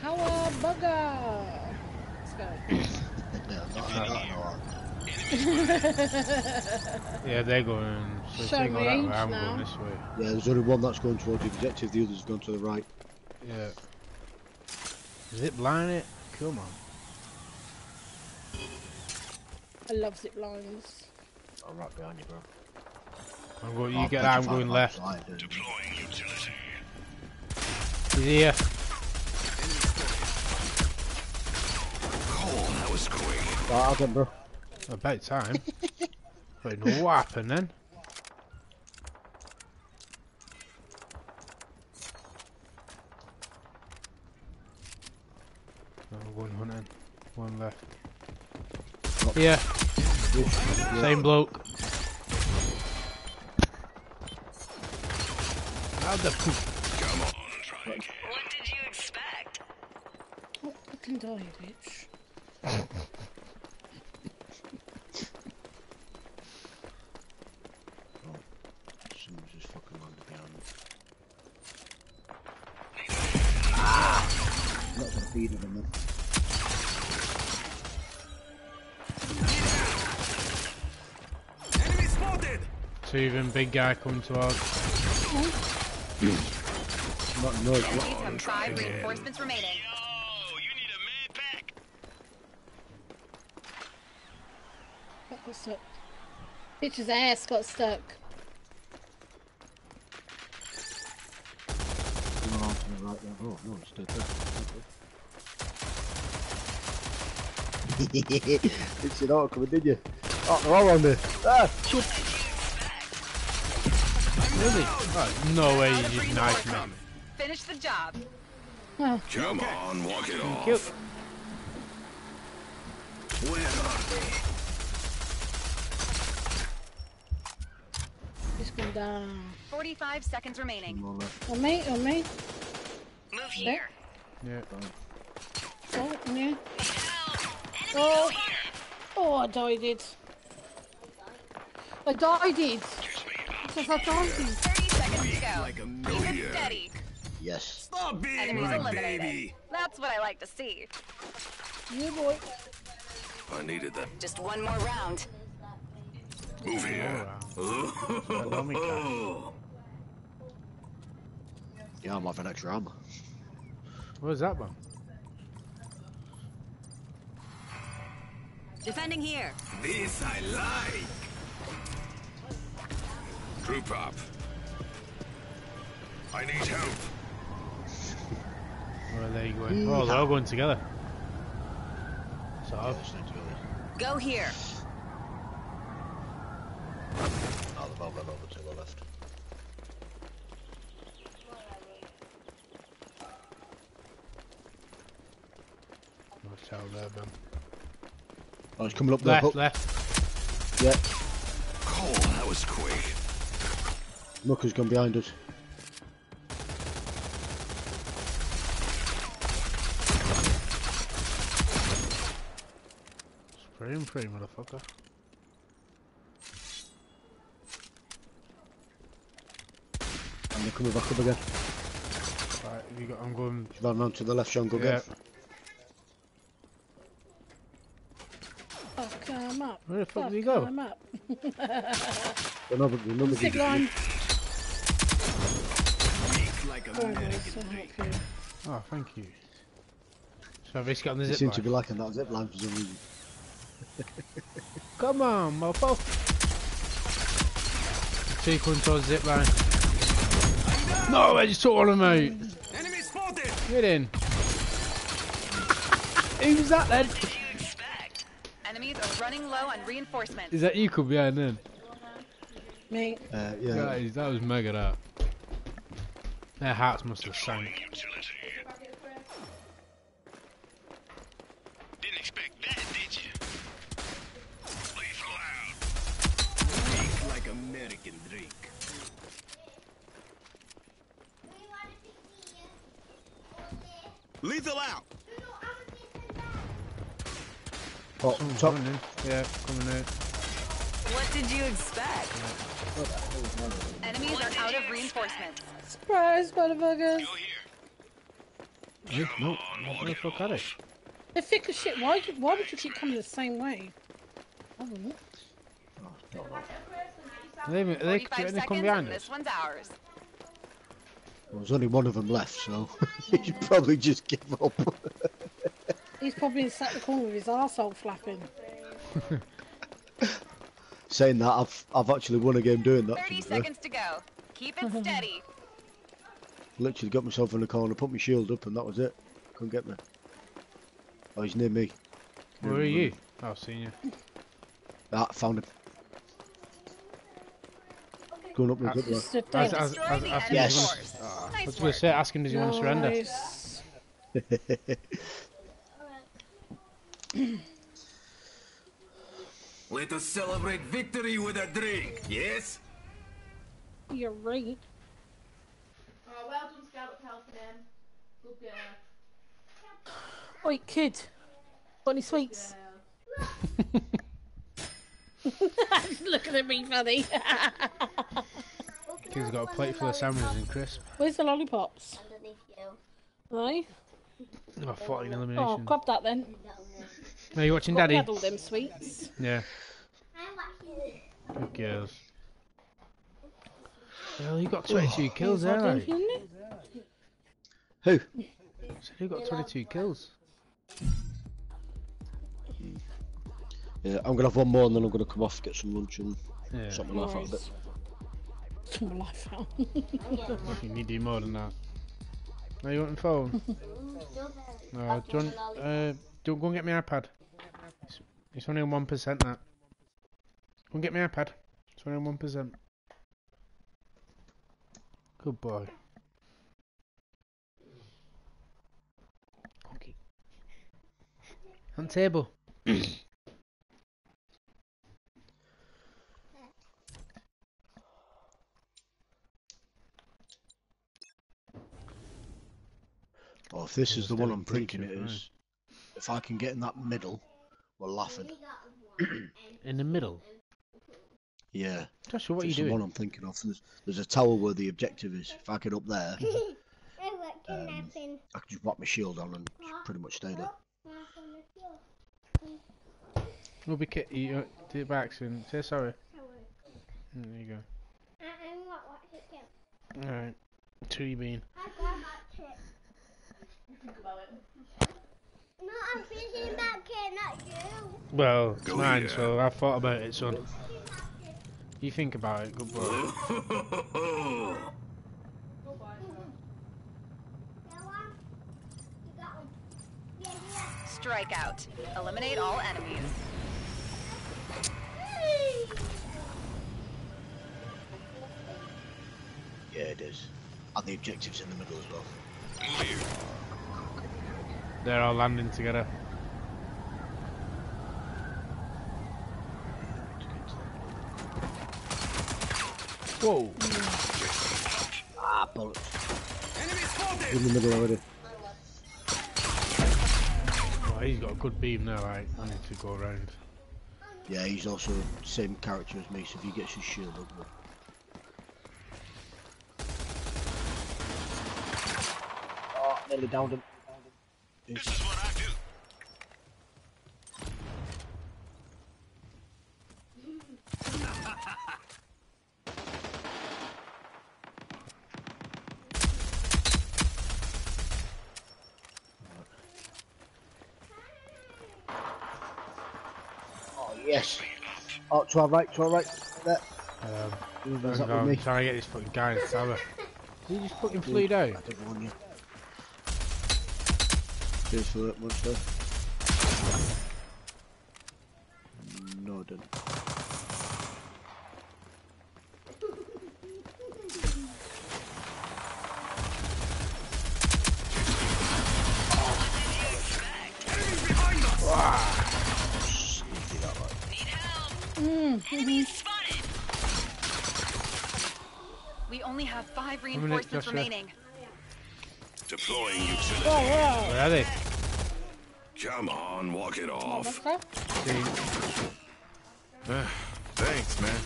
Power bugger. Let's go. Yeah, they're going. So Show they go that way. I'm now. going this way. yeah, there's only one that's going towards the objective, the other's gone to the right. Yeah. Zip line it. Come on. I love zip lines. I'm right behind you, bro. I'm going. I'll You get that. I'm going left. side, Deploying utility. He's here. Oh, that was quick. Right, I'll get him, bro. About time. Wait, no, what happened then? No, one hunting. One left. Yeah. Same bloke. How the poop? Come on, try again. What did you expect? Oh, fucking die, bitch. Someone's just fucking landed behind me. Not gonna feed. Enemy spotted. Two even big guy coming towards. Not noise. Enemies have five reinforcements remaining. Oh, you need a med pack. What got stuck? Bitch's ass got stuck. Come on, to the right. Oh, no, it's dead there. Didn't you know it coming, did you? Oh, they're all on there. Ah, shoot. Really? Oh, no way you just knifed me. Finish the job. Come on, walk it off. you. Where are they? he's down. 45 seconds remaining. Come on. On me, on me. Move here. Yeah. Oh, yeah. Oh, oh, I died it. I died it. Because I died it. 30 seconds to go. Like a Keep million. steady. Yes. Stop being Enemies my eliminated. baby. That's what I like to see. You boy. I needed that. Just one more round. Move here. know me, Oh, Yeah, I'm off an extra ammo. Where's that one? Defending here. this I like. Group up. I need help. Where are they going? Oh, they're all going together. Sort of. Go here. Oh, they've all over to the left. Watch out there, Ben. Oh, he's coming up there. Left, Hook. left. Yeah, Oh, that was quick. Mucker's gone behind us. Spray him free, motherfucker. And they're coming back up again. Right, you got, I'm going. Run on to the left, Sean, go Yeah. get come up. Where the fuck Fuck, did he go? Come up. Don't know, but the number Zip did line. Like a Go on, medic. guys, I'll help you. Oh, thank you. So I've you got on the zip seem line? to be liking that zip line for some reason. Come on, motherfucker. Two coming towards zip line. No, I just took one of them out. Enemy spotted. Get in. Who's that then? What did you expect? Enemies are running low on reinforcements. Is that you could behind then? Me. Uh, yeah. Guys, that was mega that. Their hearts must have sank. Utility. Didn't expect that, did you? Lethal out. Drink like American drink. Lethal out. Oh, top. Coming in. Yeah, coming out. What did you expect? Enemies are out of reinforcements. Surprise, motherfuckers. Eh, No, what the fuck are they? They're thick as shit. Why, why would you keep coming the same way? I don't know. Are they, are they, 45 are they seconds come and behind this us? one's ours. Well, there's only one of them left, so you should probably just give up. He's probably sat in the corner with his arsehole flapping. Saying that, I've I've actually won a game doing that. 30 seconds to go. Keep it steady. Literally got myself in the corner, put my shield up, and that was it. Couldn't get me. Oh, he's near me. Where are you? Oh, I've seen you. Ah, found him. Going up the good Just one. As, as, as, force. to, oh, I was going to say, ask him does he want to surrender? Nice. Let us celebrate victory with a drink, yes? You're right. Oh, uh, well done, Scout, for helping him. Good girl. Oi, kid. Got any sweets? Looking at me funny. Kid's got a plate full of sandwiches and crisp. Where's the lollipops? Underneath you. Right? Oh, 14 Oh, grab that then. Are you watching Daddy? all them sweets. Yeah, I'm watching. good girls. Well, you got 22 kills Here's there, our like. done, isn't it? Who? So you got 22 kills. Yeah, I'm gonna have one more, and then I'm gonna come off, get some lunch, and Yeah, sort my life out a bit. Sort my life out. you need to do more than that. Are you on the phone? No, do you want, uh, do go and get my iPad. It's, it's only 1% that. Go and get my iPad. It's only 1%. Good boy. Okay. On table. Oh, if this is the one I'm Break thinking it it, is, if I can get in that middle, we're laughing. In the middle. Yeah. Joshua, what are you It's the doing? one I'm thinking of. There's, there's a tower where the objective is. If I get up there, I'm. I can just whack my shield on and pretty much stay there. We'll be ki- you uh, do it back soon. Say sorry. Mm, There you go. I'm not watching it. Alright. Tree bean. No, I'm thinking about kid, not you. Well, it's oh, mine, here. so I've thought about it, son. You think about it, good boy. Go by, That one? You got one. Yeah, yeah. Strikeout. Eliminate all enemies. Yeah, it is. And the objective's in the middle as well. They're all landing together. Whoa! Ah, bollocks. Enemy! In the middle already. Well, he's got a good beam there, like, I need to go around. Yeah, he's also the same character as me, so if he gets his shield up, we'll- Oh, nearly downed him. This is what I do. Oh, yes. Oh, to our right, to our right. There. Um, Who's that I'm with me? trying to get this fucking guy in the tower. He just fucking flew down. Cheers for that much there. No, I didn't. Sneaky that like. Enemy spotted. We only have five reinforcements Joshua. remaining. Come on, walk it off. Motherfucker. See. Thanks, man.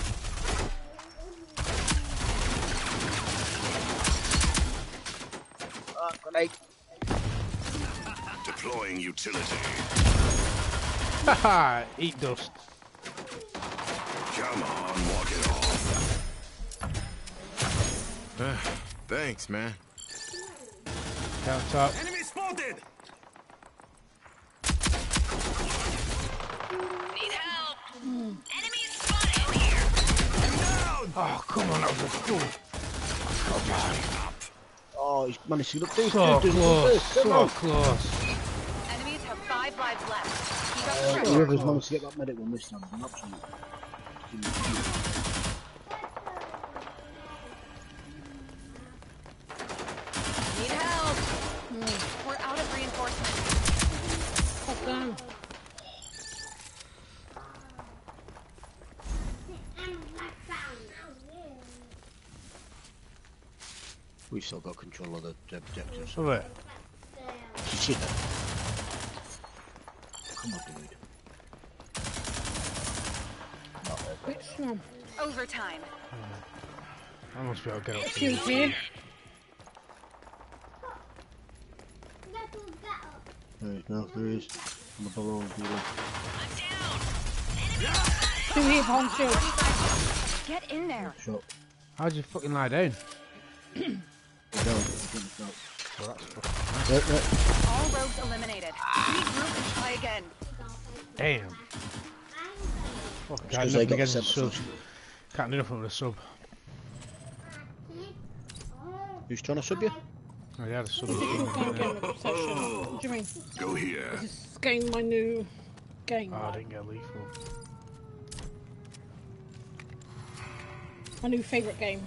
Ah, grenade. Deploying utility. Haha, eat dust. Come on, walk it off. Uh, thanks, man. Down top. Oh, come on, that was a fool. Oh, he's managed to get up there. So Dude, dude, close, so on. close. Enemies have five lives left. Keep up Uh, pressure. whoever's managed to get that medic one this time is an absolute. Need help. We're out of reinforcements. Fuck them. We've still got control of the the objectives. Love it. You see that? Come on, dude. Not there. Which one? Overtime. I must be able to get up to Excuse me. There is, no, there is. I'm below, dude. Two here, home shield. Get in there. Shot. How'd you fucking lie down? Down. Down. Well, that's fucking Right, right. All rogues eliminated. Regroup and try again. Damn. Fuck, It's can't 'cause do they nothing against the sent sub. Can't do nothing with a sub. Who's trying to sub you? Oh, yeah, the sub. Is your game game of obsession. What do you mean? Go here. This is game my new game. Oh, I didn't get lethal. My new favourite game.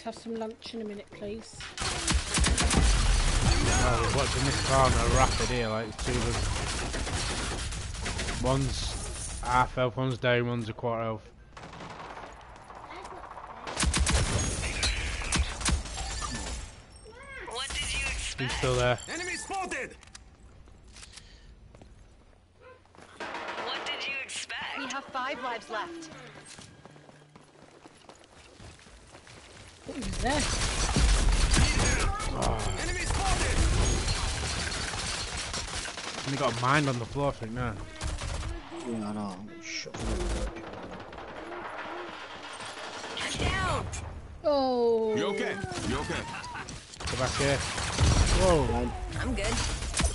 To have some lunch in a minute, please. Oh, we're watching this car on a rapid here, like two of them. One's half health, one's down, one's a quarter health. What did you expect? He's still there. Enemy spotted! What did you expect? We have five lives left. Ah. What was that? Enemy spotted! And he got a mind on the floor, I think, now. Yeah, I know. I'm getting shot from every. Down. Oh. You okay? You okay? Go back here. Whoa. I'm good.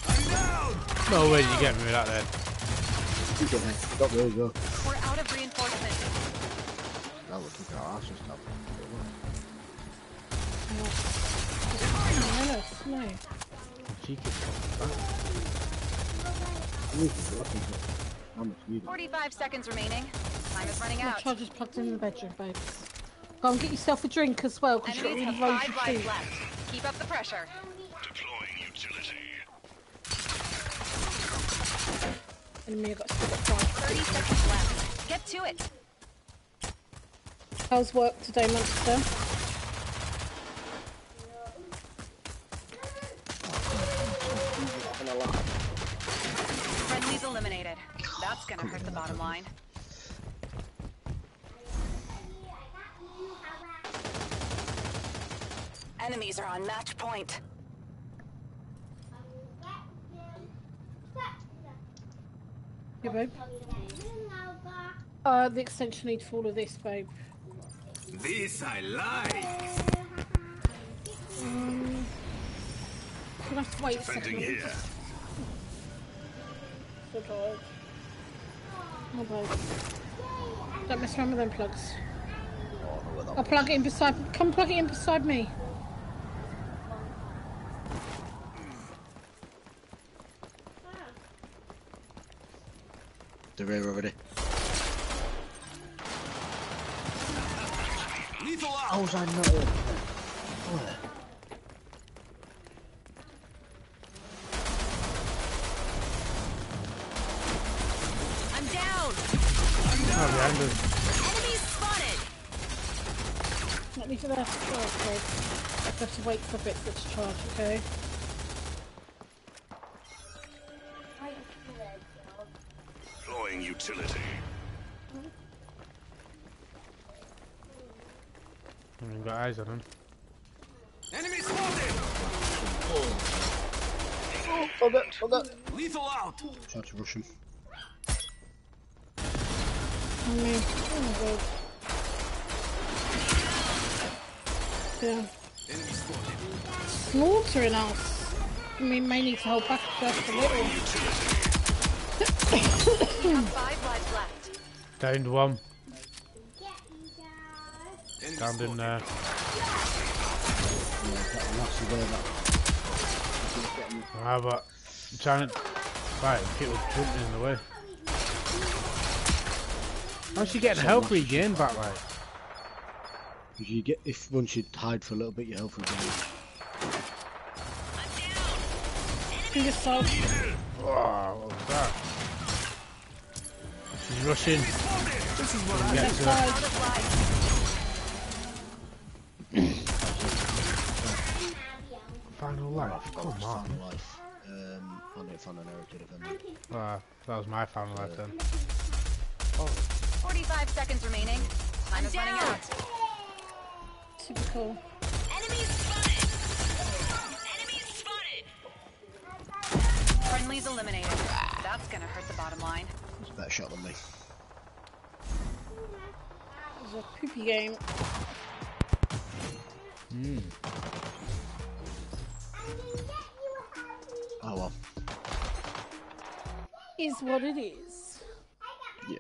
I'm down! No way you get me with that then. You get there. Got there as well. We're out Cheeky. I'm a 45 seconds remaining. Time is running My out. charger's plugged in the bedroom, babes. Go and get yourself a drink as well, because you've Enemies got have really five rosy lives left. Keep up the pressure. Deploying utility. Enemy, I've got still got five. 30 seconds left. Get to it. How's work today, Monster? That's gonna hurt the bottom line. Enemies are on match point. Yeah, babe. Uh, the extension needs all of this, babe. This I like. Um, gonna have to wait a second. Defending Let me here. just so tired. Oh, boy. Don't mess around with them plugs. Oh, I'll plug it in beside. Come plug it in beside me. The rear already. Lethal out. How was I not Let me do that. Oh, okay. I have got to wait for bits to charge. Okay. Deploying utility. I've got eyes on him. Enemy spotted. Oh, hold it, hold it. Lethal out. Try to rush him. On me. Oh, God. Yeah. Enemy spotted. Slaughtering us. I mean, may need to hold back just a little. We have five. Downed one. Enemy Downed in there. Yeah, that nasty there, that. He's getting- Ah, but I'm trying to fight and people jumping in the way. How's she getting health regain back like? If you get, if once you hide for a little bit, your health will go. Finger salt. Oh, what was that? She's rushing. This is what I Get Left to her. side. Out of lives. Final life. Come on. Final life. Um, I don't find an error to defend. Ah, that was my final life then. 45 seconds remaining. Time is running down. out. Super cool. Enemies spotted. Enemies spotted. Friendlies eliminated. That's gonna hurt the bottom line. He's a better shot than me. It's a poopy game. Mm. Oh well. Is what it is. Yeah.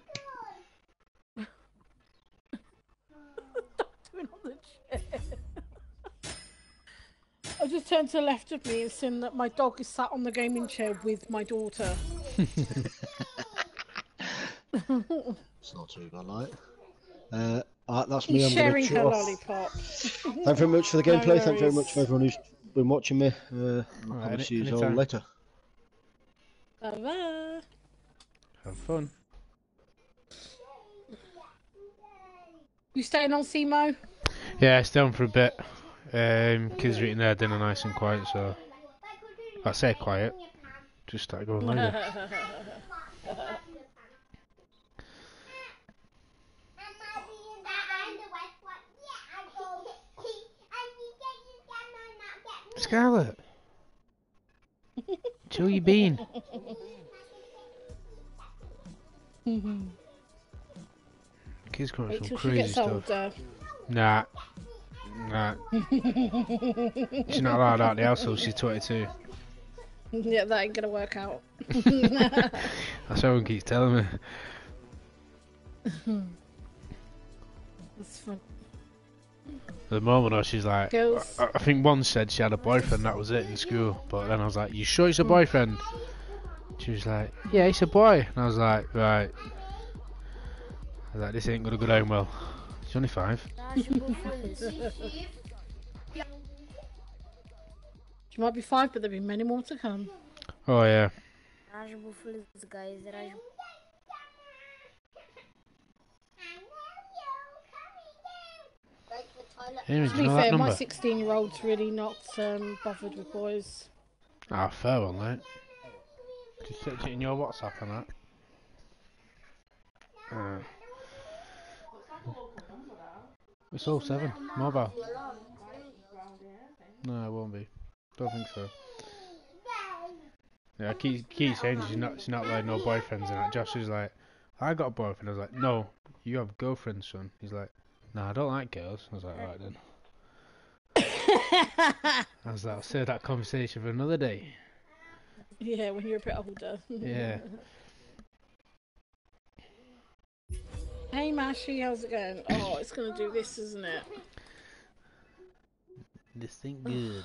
Doing on the chair. I just turned to the left of me and seen that my dog is sat on the gaming chair with my daughter. It's not too bad, like. Uh, alright, that's me. He's I'm gonna sharing her off. lollipop. Thank you very much for the No gameplay. Thank you very much for everyone who's been watching me. Uh, I'll Alright, probably any- see you all later. Bye-bye. Have fun. You staying on Seamo? Yeah, stay on for a bit. Um, kids are eating their dinner nice and quiet, so I say quiet. Just start going later. Scarlet, chill your bean. Kids Wait some till she crazy gets stuff. older. Nah, nah. She's not allowed out the house till she's 22. yeah, that ain't gonna work out. That's what everyone keeps telling me. That's fun. At the moment, though, she's like, Girls. I, I think one said she had a boyfriend, that was it in school. But then I was like, You sure it's a boyfriend? She was like, Yeah, it's a boy. And I was like, Right. I was like, This ain't gonna go down well. She's only five. She might be five, but there'll be many more to come. Oh, yeah. Amy, To be fair, my 16 year old's really not um, bothered with boys. Ah, fair one, mate. Just search it in your WhatsApp and that. Uh, it's all seven. Mobile. No, it won't be. Don't think so. Yeah, I keep, keep saying she's not, she's not like no boyfriends and that. Josh is like, I got a boyfriend. I was like, no, you have a girlfriend, son. He's like, no, I don't like girls. I was like, right then. I was like, I'll save that conversation for another day. Yeah, when you're a bit older. Yeah. Hey Mashy, how's it going? Oh, it's gonna do this, isn't it? This ain't good.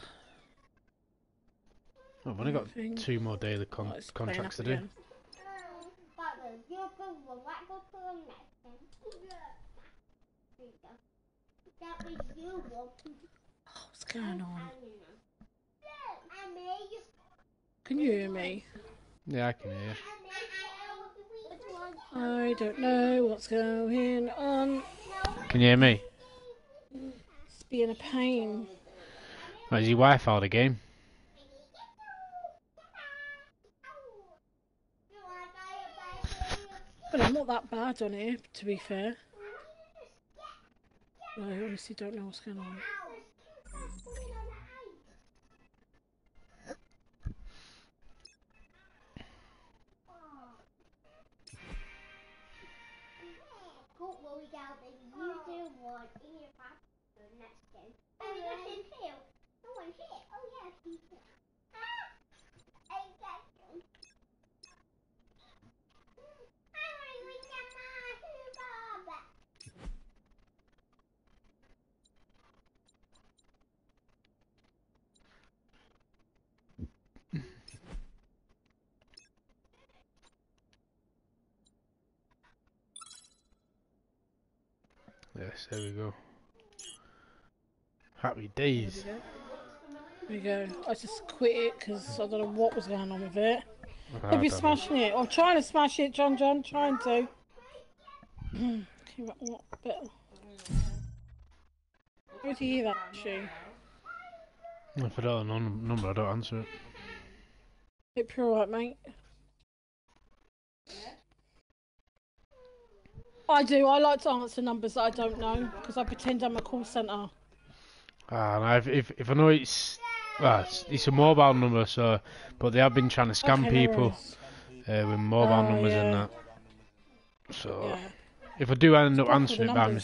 Oh, I've only got two more daily con Oh, contracts to do. again. Oh, what's going on? Can you hear me? Yeah, I can hear. I don't know what's going on. Can you hear me? It's being a pain. Is your wife out game? But I'm not that bad on here, to be fair. I honestly don't know what's going on. The user one in your the next game. Oh, we got him too. No one's here. Oh, yeah, he's here. Ah! Exactly. I'm going to get my Bob. Yes, there we go. Happy days. There we go. I just quit it because I don't know what was going on with it. I Could be smashing it. I'm trying to smash it, John John, trying to. Okay, right, what bit? Where do you hear that, Shu? If I don't know the number, I don't answer it. Hope you're alright, mate. I do. I like to answer numbers that I don't know because I pretend I'm a call centre. Ah, no, if, if if I know it's well, it's, it's a mobile number, so but they have been trying to scam Okay, people uh, with mobile Oh, numbers and yeah. that. So Yeah. if I do end up Go for the answering it, by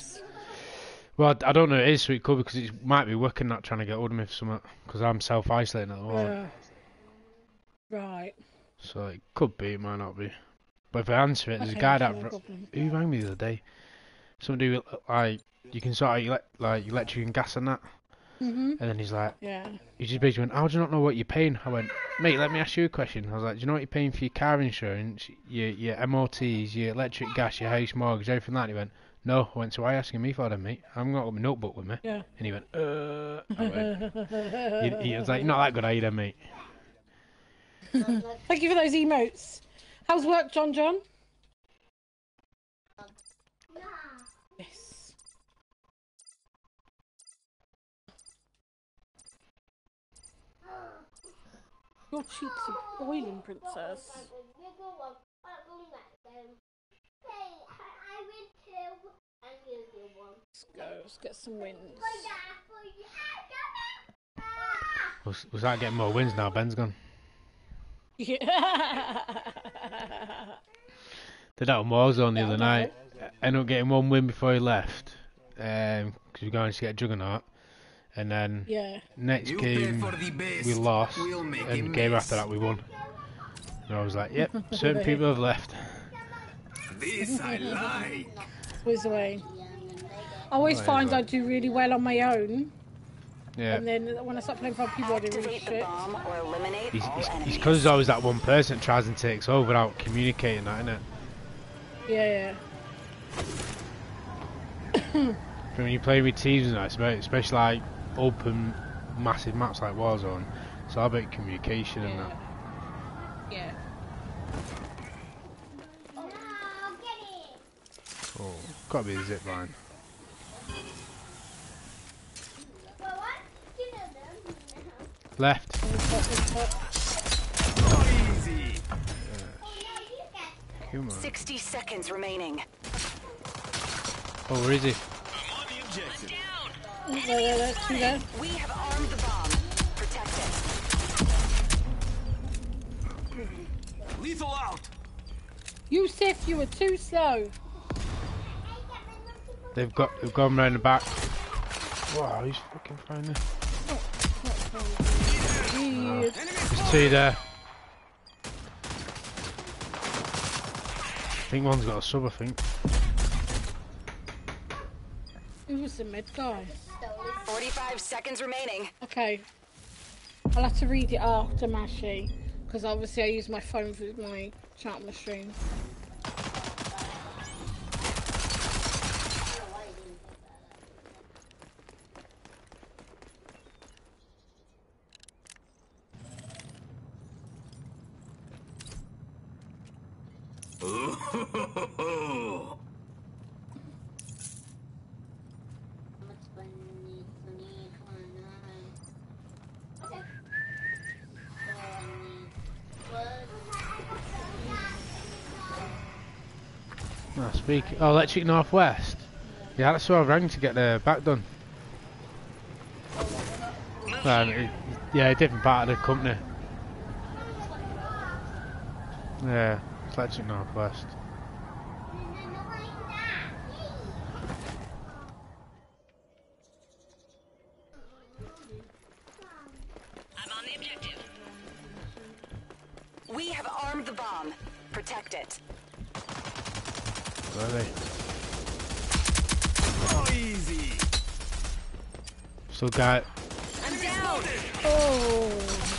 well, I don't know it is, so it could because it might be working not trying to get hold of me for something because I'm self isolating at the moment. Yeah. Right. So it could be, it might not be. But if I answer it, there's a guy that who rang me the other day. Somebody like you can sort of like electric and gas and that, Mhm. and then he's like, Yeah. he just basically went, "How do you not know what you're paying?" I went, "Mate, let me ask you a question." I was like, "Do you know what you're paying for your car insurance, your your MOTs, your electric, gas, your house mortgage, everything like that?" And he went, "No." I went, "So why are you asking me for them, mate? I haven't got my notebook with me." Yeah. And he went, "Uh." I went, he, he was like, not that good, either, mate?" Thank you for those emotes. How's work, John John? Yes. Your cheeks are boiling, princess. Let's go. Let's get some wins. Was, was that getting more wins now? Ben's gone. Yeah. Did that on Warzone the Yeah, other I night. Ended up getting one win before he left. Um 'cause we were going to get Juggernaut. And then Yeah. next You game the we lost. we'll and him game miss. after that we won. And I was like, yep, certain people have left. This I like. Whiz away. I always Oh, find. I do really well on my own, Yeah. and then when I start playing for people, I do really Activate the shit. bomb or eliminate He's, all he's, cause there's always that one person that tries and takes over without communicating that, it? Yeah, But when you play with teams and that, especially like open, massive maps like Warzone, it's all about communication and that. yeah. Oh, gotta be the zip line. Left. Easy. Come on. 60 seconds remaining. Oh, where is he? There, there, there, two there. We have armed the bomb. Protect it. Lethal out. Yusuf, you were too slow. They've got they've gone round the back. Wow, he's fucking fine there. Weird. There's two there. I think one's got a sub, I think. Who was the mid guy? 45 seconds remaining. Okay. I'll have to read it after Mashy. Because obviously I use my phone for my chat on the stream. Oh, speak. Oh, Electric Northwest. Yeah, that's where I rang to get the back done. Um, it, yeah, a different part of the company. Yeah, Electric Northwest. Still got. I'm down. Oh,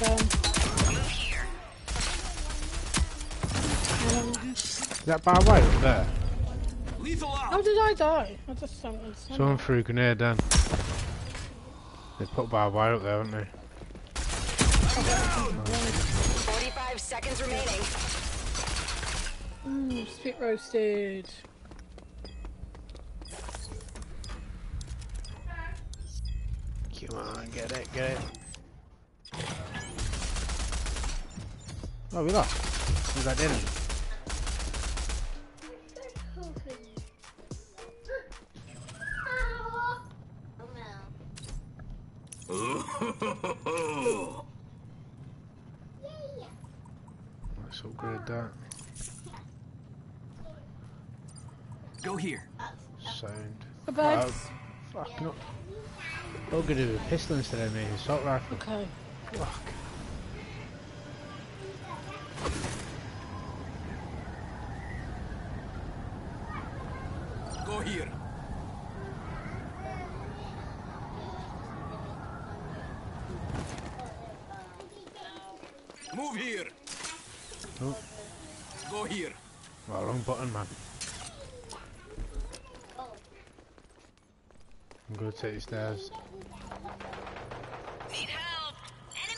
I'm done. Move here. Is that bar white up there? Lethal How did I die? I just don't understand. Someone threw a grenade down. They put barbed wire up there, haven't they? 45 seconds remaining. Ooh, spit roasted. Come on, get it, get it. Oh, we lost. Who's that didn't? Let's upgrade that. Go here. Sound. The bed. Oh, fucking up. Oh, gonna do a pistol instead of me. Assault rifle. Okay. Fuck. Go here. Move here. Oh, Go here. well, wrong button, man. I'm gonna take the stairs. Need help.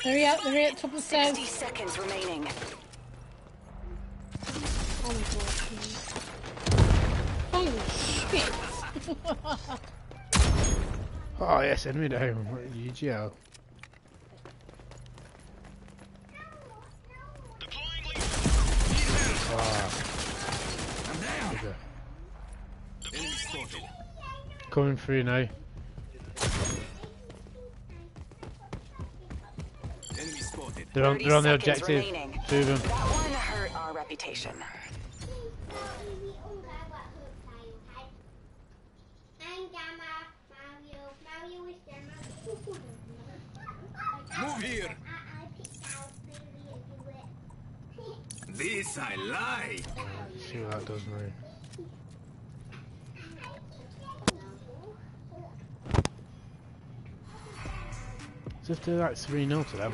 They're here, they're here at top of the stairs. 60 seconds remaining. Oh my god. Holy shit. Oh yes, enemy down. UGL. Ah. I'm down. Okay. Enemy. Coming through now. They're on, they're on the objective. remaining. Two of them. That one hurt our reputation. Move here. This I like. See what that does now. Just do like 3 0 to them.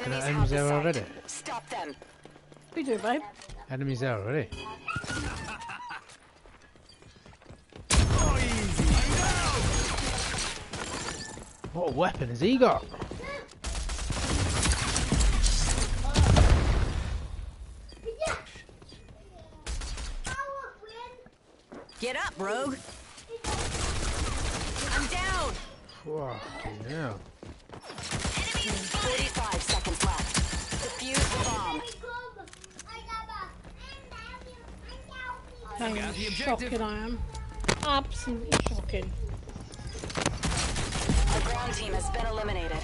Looking at Enemies enemies have the there already. Stop them. We do, babe. Enemies there already. Go easy. What weapon has he got? Get up, Rogue. I'm down. Fucking hell. I am shocking I am. Absolutely shocking. The ground team has been eliminated.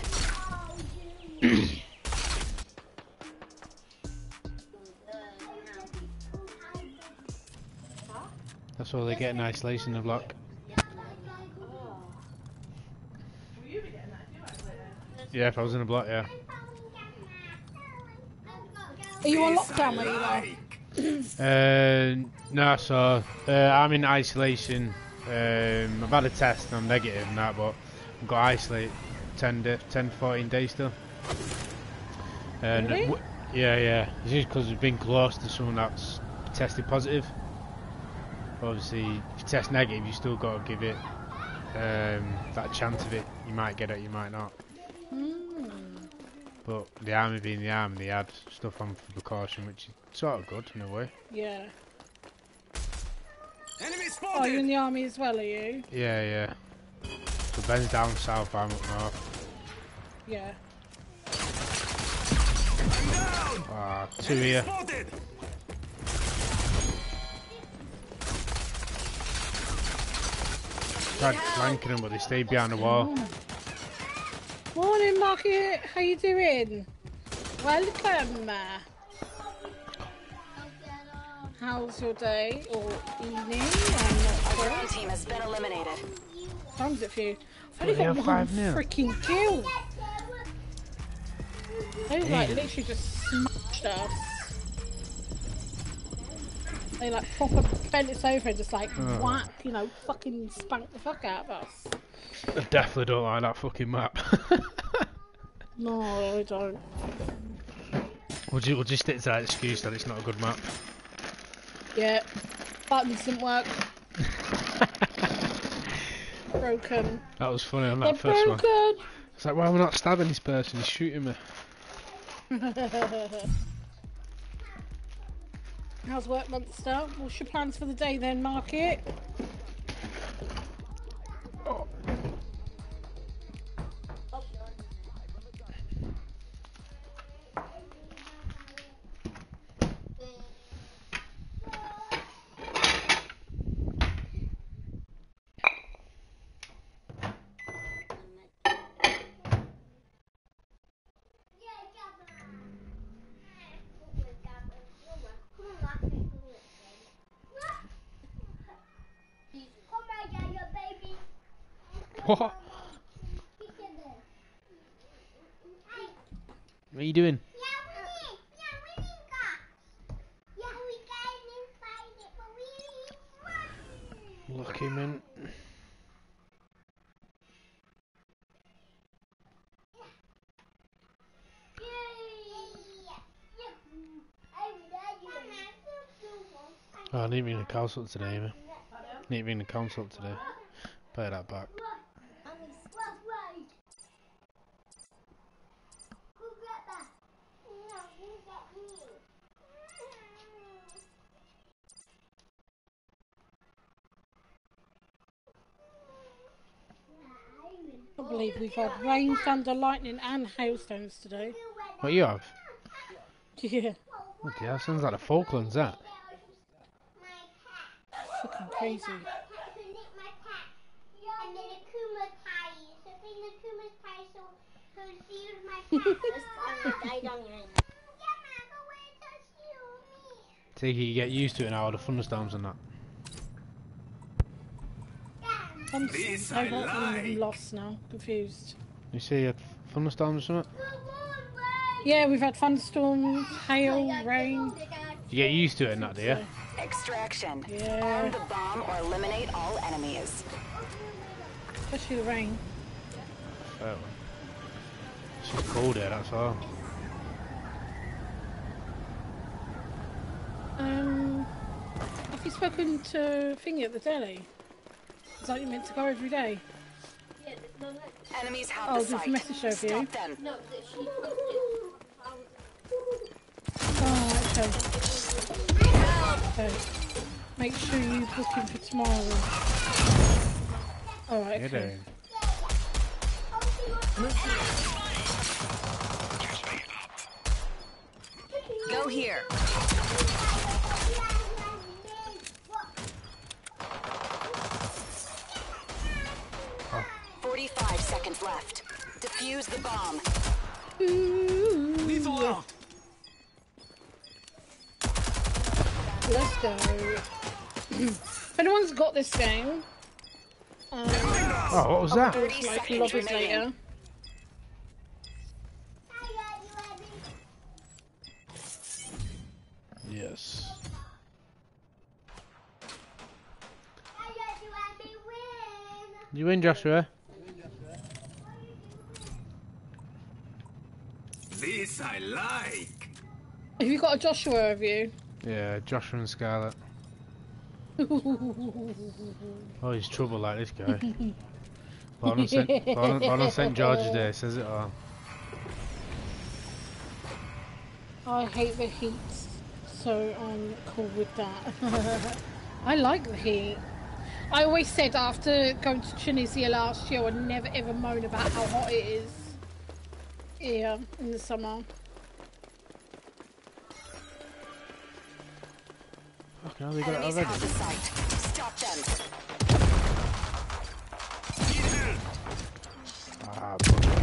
That's all they get in isolation of luck. Yeah, if I was in a block, yeah. Are you on lockdown, are you? Uh, no, so uh, I'm in isolation. Um, I've had a test and I'm negative and that, but I've got to isolate 10, day, 10 14 days still. And Really? yeah, yeah. It's just because we've been close to someone that's tested positive. Obviously, if you test negative, you still got to give it um, that chance of it. You might get it, you might not. But the army being the army, they had stuff on for precaution, which is sort of good in a way. Yeah. Enemy Oh, you in the army as well, are you? Yeah, yeah. So Ben's down south, I'm up north. Yeah. I'm down. Ah, two Enemy here. spotted. Tried flanking them, but they stayed behind the wall. Morning, Market. How you doing? Welcome. How's your day or evening? I'm not Our sure. ground team has been eliminated. What time is it for you? I've only Bloody got hell, one 5-0. freaking kill. They like literally just smashed us. They like proper bent us over and just like Oh. whack, you know, fucking spanked the fuck out of us. I definitely don't like that fucking map. No, I don't. we'll, just, we'll just stick to that excuse that it's not a good map. Yeah, buttons didn't work. Broken. That was funny on They're that first one. It's like, why am I not stabbing this person? He's shooting me. How's work Monster? What's your plans for the day then, Market? You doing? Lucky man. Oh, I need me in the council today, man. Need me in the council today. Pay that back. I believe we've had rain, thunder, lightning, and hailstones today. What you have? Yeah, What the hell? Sounds like the Falklands, that. fucking crazy. Take it, you get used to it now, all the thunderstorms and that. I'm, This I'm, I I'm like. lost now, confused. You see you had thunderstorms or something? Yeah, we've had thunderstorms, hail, rain. You get used to it and that, do you? Extraction. Yeah. Arm the bomb or eliminate all enemies. Especially the rain. Oh. It's just cold here, that's all. Um, have you spoken to Thingy at the deli? Is that you meant to go every day? Enemies have Oh, the there's a message over you. Stop them. Oh, okay. Okay. Make sure you book him for tomorrow. Alright, okay. Go here. Forty-five seconds left. Defuse the bomb. Lethal out. Let's go. anyone's got this game, um, Oh, what was that? like lobbies later. Yes. You win, Joshua. This I like. Have you got a Joshua have you? Yeah, Joshua and Scarlet. Oh, he's trouble like this guy. Born on St. Born, born on St. George's Day says it all. I hate the heat, so I'm cool with that. I like the heat. I always said after going to Tunisia last year, I'd never ever moan about how hot it is here in the summer. Fucking hell, they got it already. the. Stop them. Ah, bugger.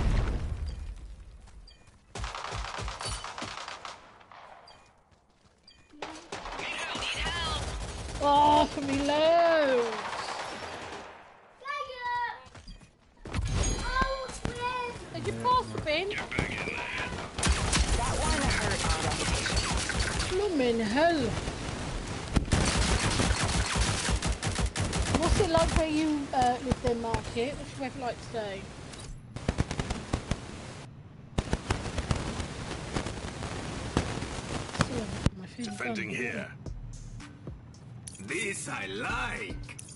Oh, for me loads. Did you pass the bin? Blooming hell. What's it like where you uh, live there, Market? What's your weather like today? Haven't got my thing Defending here. This I like.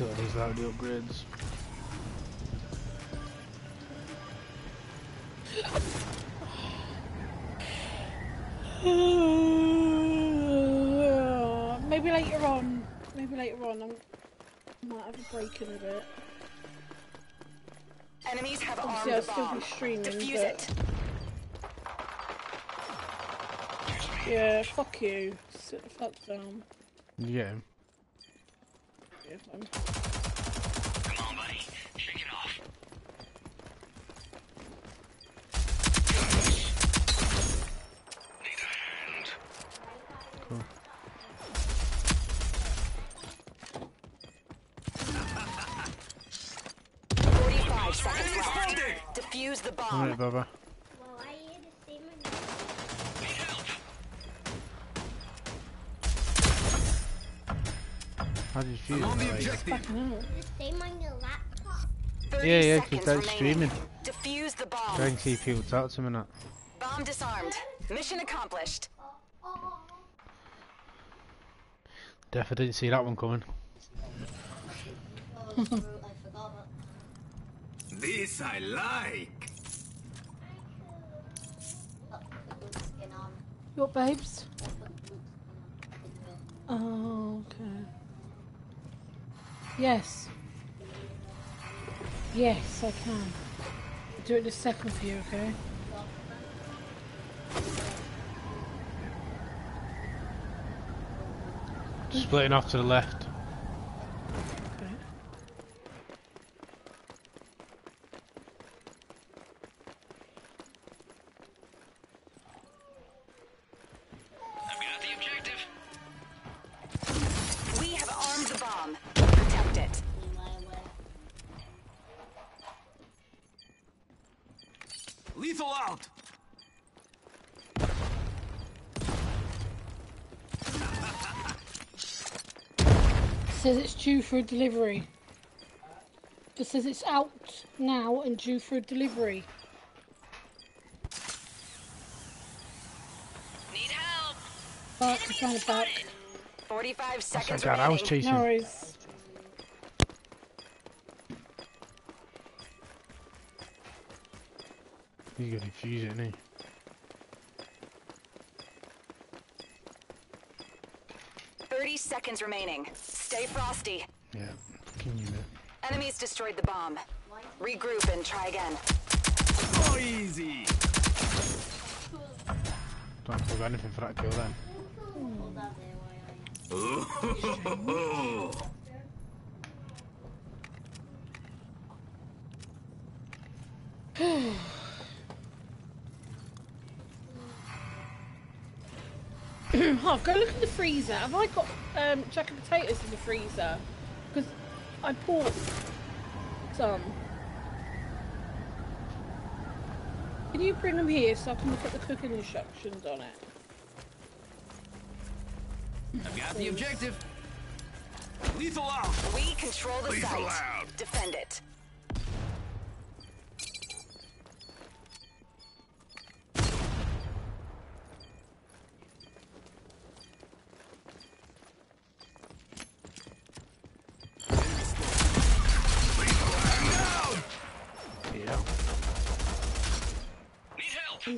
See what these loud upgrades. Maybe later on. Maybe later on. I'm, I might have a break in a bit. Enemies have Obviously, armed I'll still bomb. be streaming, Defuse but it. yeah, fuck you. Sit the fuck down. You get him. Yeah, fine. Come How did you? On the objective. Fucking hell. Same on your laptop. 30 yeah, yeah, seconds because that's remaining. streaming. Defuse the Try bomb. and see if people talk to me or not. Bomb disarmed. Mission accomplished. Definitely didn't see that one coming. Oh, that's rude. I forgot that. This I like. Put good skin on. What, babes? I put good skin on. Oh, okay. Yes. Yes, I can. I'll do it in a second for you, okay? Splitting off to the left. For a delivery. Just says it's out now and due for a delivery. Need help. But to find a back. 45 seconds God, I was chasing. No worries. He's gonna defuse it, isn't he? Thirty seconds remaining. Stay frosty. Yeah, fucking you, mate. Enemies destroyed the bomb. Regroup and try again. Oh, easy. Don't have anything for that kill then. Hold that there, why are you? Ooh. oh, go look in the freezer. Have I got um, jacket potatoes in the freezer? Because I bought some. Can you bring them here so I can look at the cooking instructions on it? I've got the objective. Lethal out. We control the Lethal site. out. Defend it.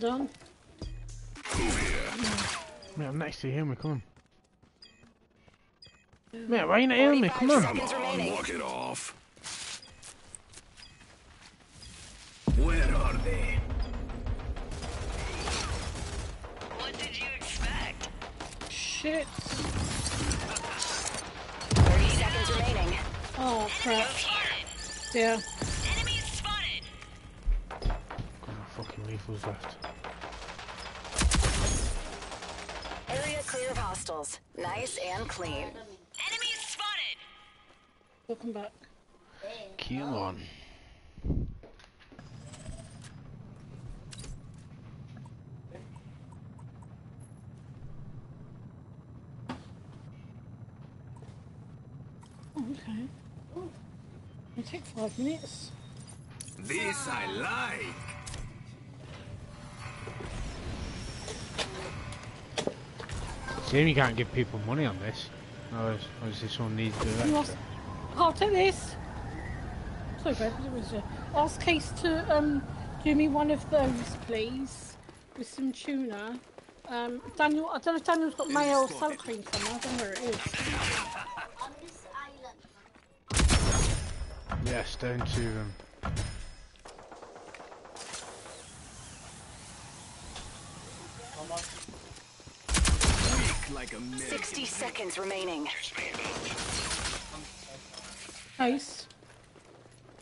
I'm done. Mate, I'm next to you. Hear me, come on. Mate, why you not hearing me? Come on. seconds remaining. Walk it off. Where are they? What did you expect? Shit. 30 seconds remaining. Oh crap. Yeah. Clean. Enemy spotted. Welcome back. Come on. Oh, okay. It'll take five minutes. Shame you can't give people money on this. No, obviously someone needs to do You that. ask, I'll take this. Sorry, babe. It was, uh, ask Case to um do me one of those, please, with some tuna. Um, Daniel, I don't know if Daniel's got mayo or sour cream somewhere. I don't know where it is. On this island. Yes, down to them. Like a minute. 60 seconds remaining. Nice.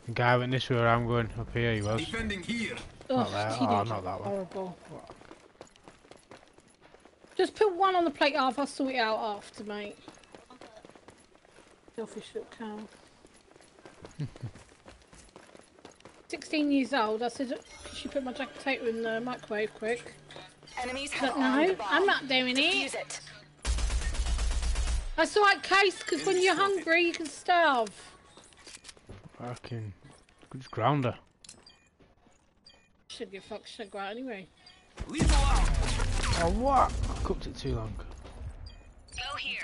The guy went this way where I'm going. Up here he was. Defending here. Ugh, that. teenage- Oh, not that one. Horrible. Just put one on the plate half. I'll sort it out after, mate. Selfish little cow. 16 years old. I said, could she put my jacket potato in the microwave quick? Enemies But have no. I'm not doing Defuse it. it. That's the right case, because when you're hungry, you can starve. Fucking. Good grounder. Should get fucked, should go out anyway. Leave Lethal out. Oh, what? I cooked it too long. Go here.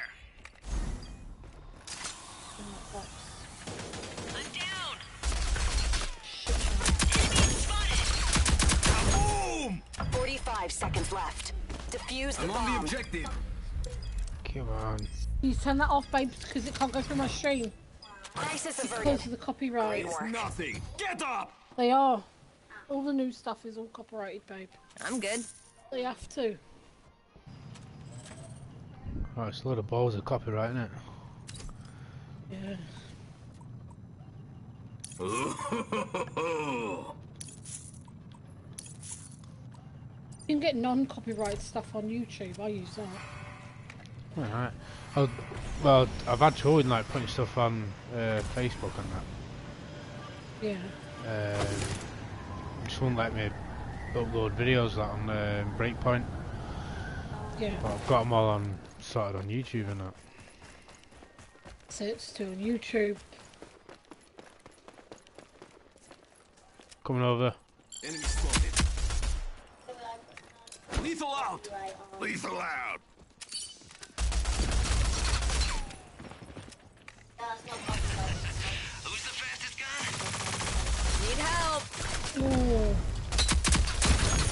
Down. Boom. 45 seconds left. Defuse the I'm on the bomb. objective. Come on. You turn that off, babes, because it can't go through my stream. Crisis Because averted. of the copyright. Great work. Nothing. Get up. They are. All the new stuff is all copyrighted, babe. I'm good. They have to. Oh, it's a lot of balls of copyright, isn't it? Yeah. You can get non-copyright stuff on YouTube. I use that. Alright. Oh, well, I've had trouble in like putting stuff on uh, Facebook and that. Yeah. that. Um, it just won't let me upload videos like on uh, Breakpoint. Yeah. But I've got them all on sorted on YouTube and that. So it's still on YouTube. Coming over. Enemy spotted. Lethal out. Lethal out. Who's the fastest gun? Need help. Ooh.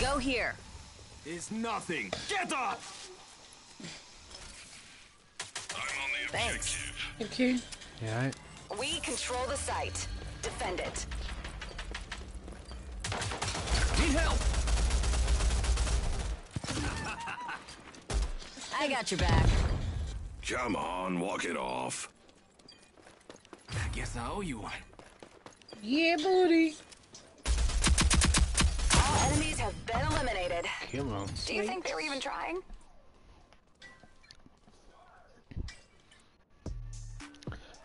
Go here. Is nothing. Get up. Thanks. Thank you. Yeah. right. We control the site. Defend it. Need help. I got your back. Come on, walk it off. Guess I owe you one. Yeah, booty. All enemies have been eliminated. Come on. Do you think they were even trying?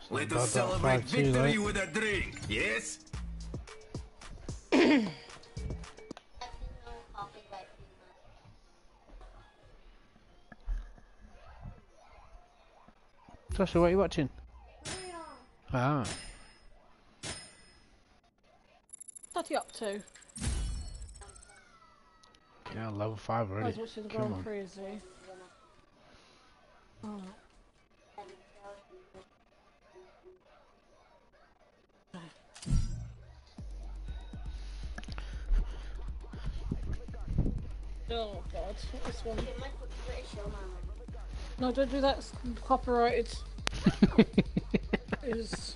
Let us celebrate victory with a drink, yes? Joshua, what are you watching? Ah. What are you up to? Yeah, level 5 I already. was watching the Grand. Prix, is he? Oh. Oh god, this one. No, don't do that. It's copyrighted. is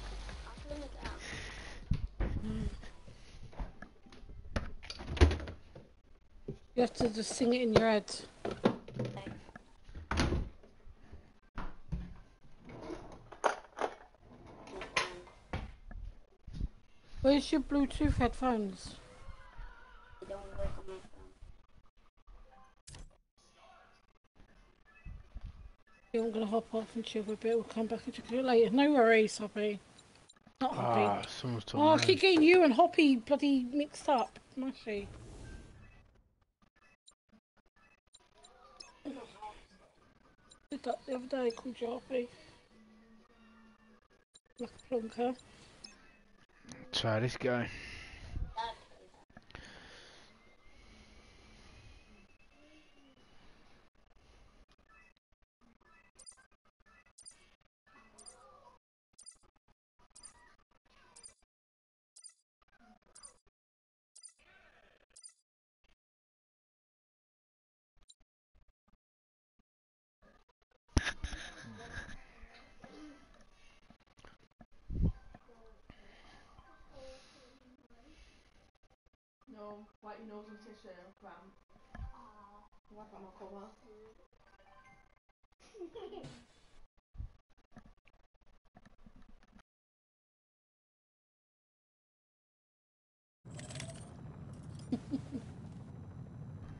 you have to just sing it in your head. Where's your Bluetooth headphones? I'm gonna hop off and chill for a bit. We'll come back and check it later. No worries, Hoppy. Not Hoppy. Ah, someone's talking. oh, I keep getting you and Hoppy bloody mixed up. Mashy. Did that the other day called you Hoppy. Like a plunker. Try this guy. Your nose and tissue, cram. Wipe out my cover.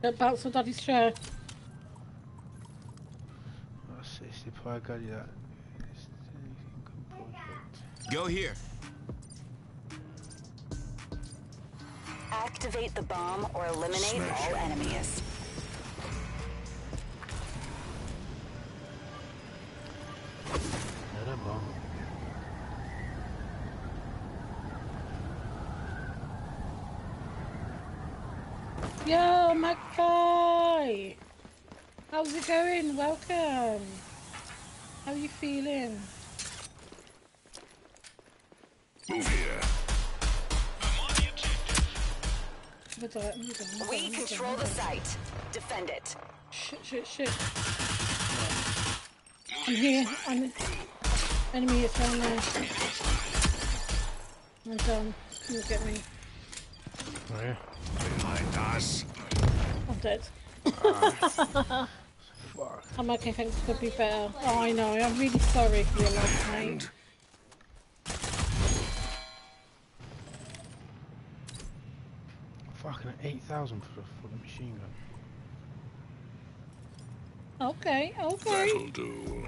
Don't bounce on Daddy's chair. Let's see if I got you that. Go here. Activate the bomb or eliminate all enemies. Not a bomb. Yo, Magpie! How's it going? Welcome. How are you feeling? Move here. Have a diet, hold on, We on, control hold the on. site. Defend it. Shit, shit, shit. I'm here. I'm enemy is down there. I'm done. Come and get me. Yeah. Behind us. I'm dead. Fuck. I'm okay, thanks. Could be better. Oh, I know. I'm really sorry for your loss, mate. Fucking 8,000 for a fucking machine gun. Okay, okay. That'll do.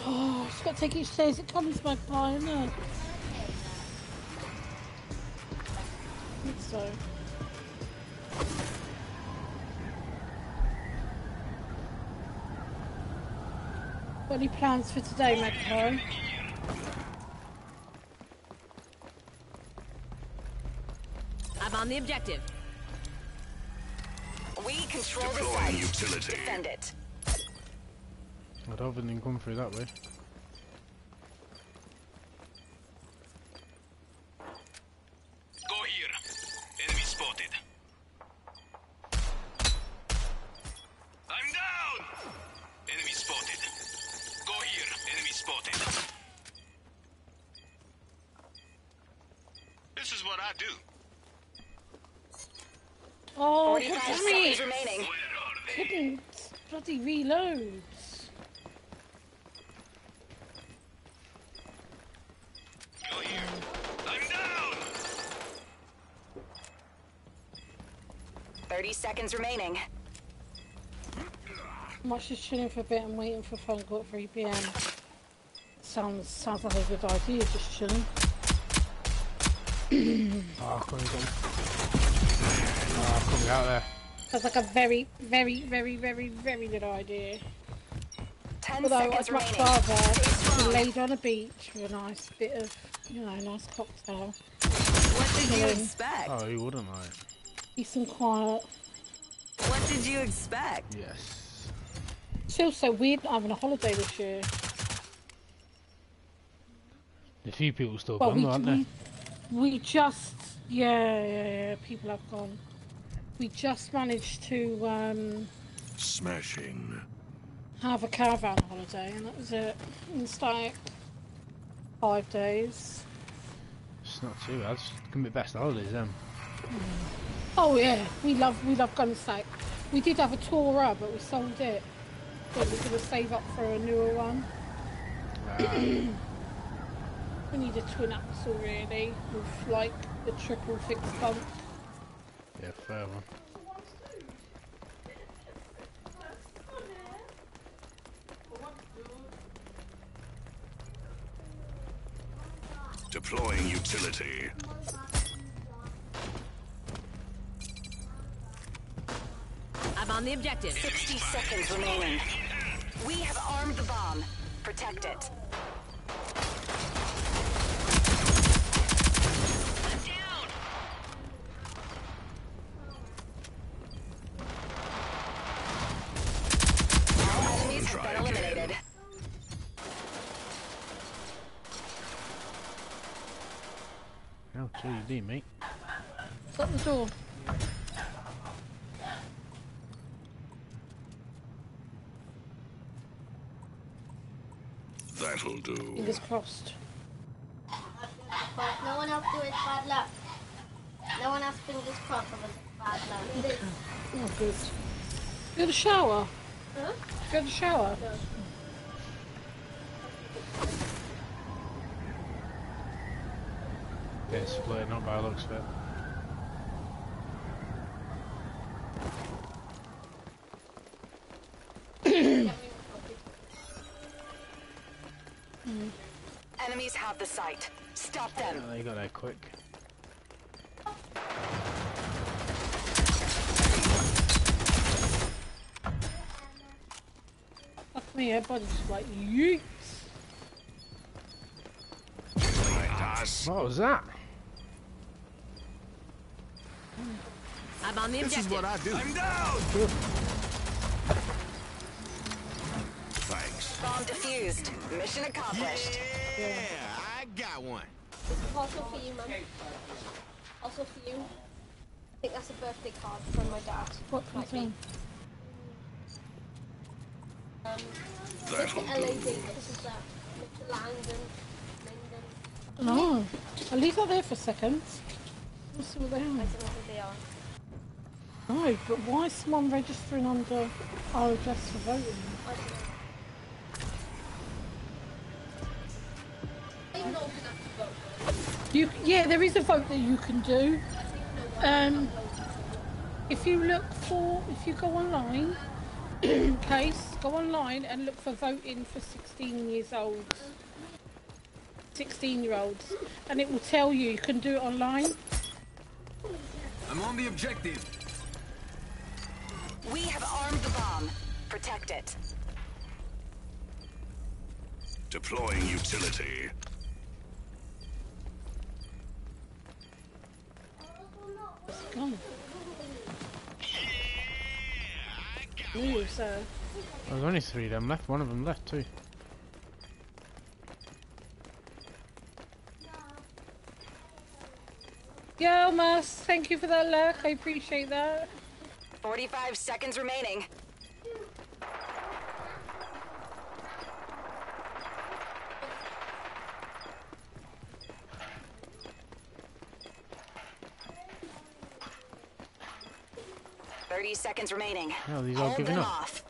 oh, it's got to take each day as it comes, Magpie, isn't it? I think so. Got any plans for today, Magpie? On the objective. We control the Deploying site. utility. Defend it. I don't think they can come through that way. 30 seconds remaining. Much just chilling for a bit and waiting for phone call at 3 pm. Sounds sounds like a good idea, just chilling. Oh, come on, ah, come on. Oh, coming out there. Sounds like a very, very, very, very, very good idea. Ten Although seconds I'd much remaining. rather Stay laid on a beach with a nice bit of, you know, nice cocktail. What did you expect? Oh, you wouldn't like. Peace and quiet. What did you expect? Yes. It feels so weird not having a holiday this year. A few people still Well, gone, we, aren't we, they? we just, yeah, yeah, yeah, people have gone. We just managed to um, Smashing. have a caravan holiday, and that was it. It's like five days. It's not too bad. It's gonna be best holidays then. Oh yeah, we love we love Gunsack. We did have a Torah, but we sold it. So we're gonna save up for a newer one. we need a twin axle really, with like the triple fixed bump. Yeah, fair one. Deploying utility. On the objective. 60 seconds remaining. We have armed the bomb. Protect it. All enemies have been eliminated. Oh, GD, mate. Shut the door. That'll do. Fingers crossed. But no one else do it bad luck. No one else fingers crossed of it bad luck. Oh good. You had a shower? Huh? You had a shower? Yeah, split, not by looks of it. Site. Stop them. Oh, you got there quick. Fuck me, everybody's just like, yeet. What was that? I'm on the This is what I do. I'm down! Thanks. Bomb defused. Mission accomplished. Yeah, I got one. This is also for you, man. Also for you. I think that's a birthday card from my dad. What Might was be. on? Um, it's the LAD. This is that. Mr. Langdon. Langdon. No. I'll leave that there for a second. Let's see what they I don't know who they are. No, but why is someone registering under our address for voting? You, yeah, there is a vote that you can do. Um, if you look for, if you go online, case, go online and look for voting for 16 years old, 16 year olds, and it will tell you you can do it online. I'm on the objective. We have armed the bomb. Protect it. Deploying utility. Go. Ooh, so There's only three of them left. One of them left too. Yo, Mas, thank you for that luck. I appreciate that. 45 seconds remaining. Thirty seconds remaining. Oh, these all Hold giving them up. off.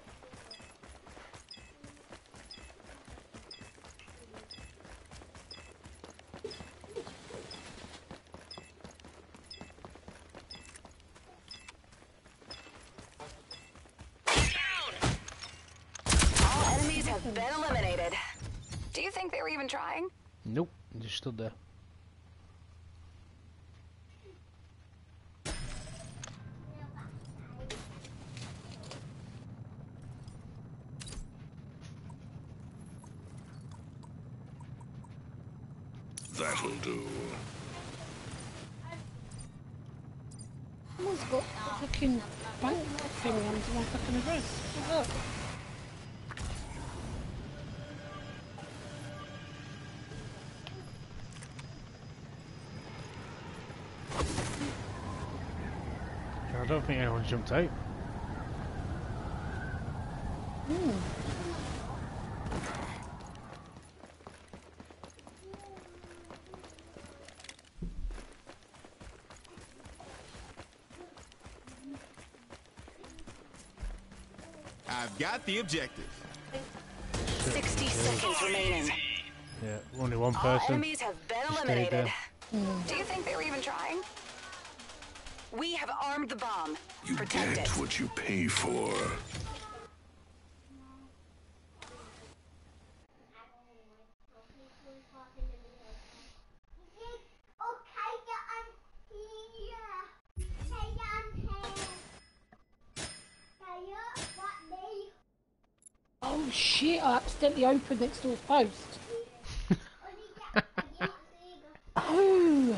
have been eliminated. Do you think they were even trying? Nope, just stood there. Don't think anyone's jumped out. Hmm. I've got the objective. 60 seconds remaining. Yeah, only one All person. enemies have been eliminated. there. Do you think they were even trying? We have armed the bomb. You Protect get it. what you pay for. Oh shit, I accidentally opened next door's post. oh!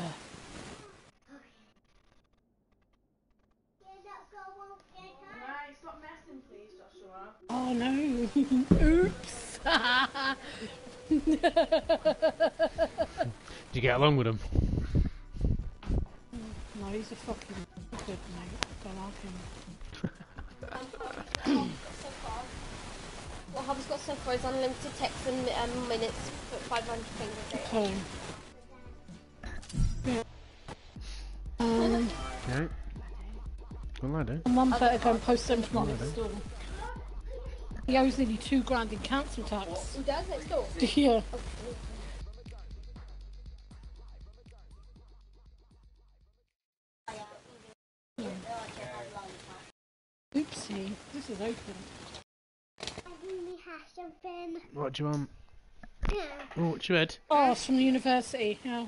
Right, stop messing, please, Joshua. Oh no! Oops! Did you get along with him? no, he's a fucking good mate. Don't like him. Well, Hub's got so far, he's unlimited text and um, minutes for 500 things a day. Okay. Um, Right. Well, I do. Mum better go and post them from next okay. He owes nearly two grand in council tax. Who does next door? Yeah. Oopsie, this is open. something. What do you want? Oh, what you had? Oh, it's from the university. Yeah.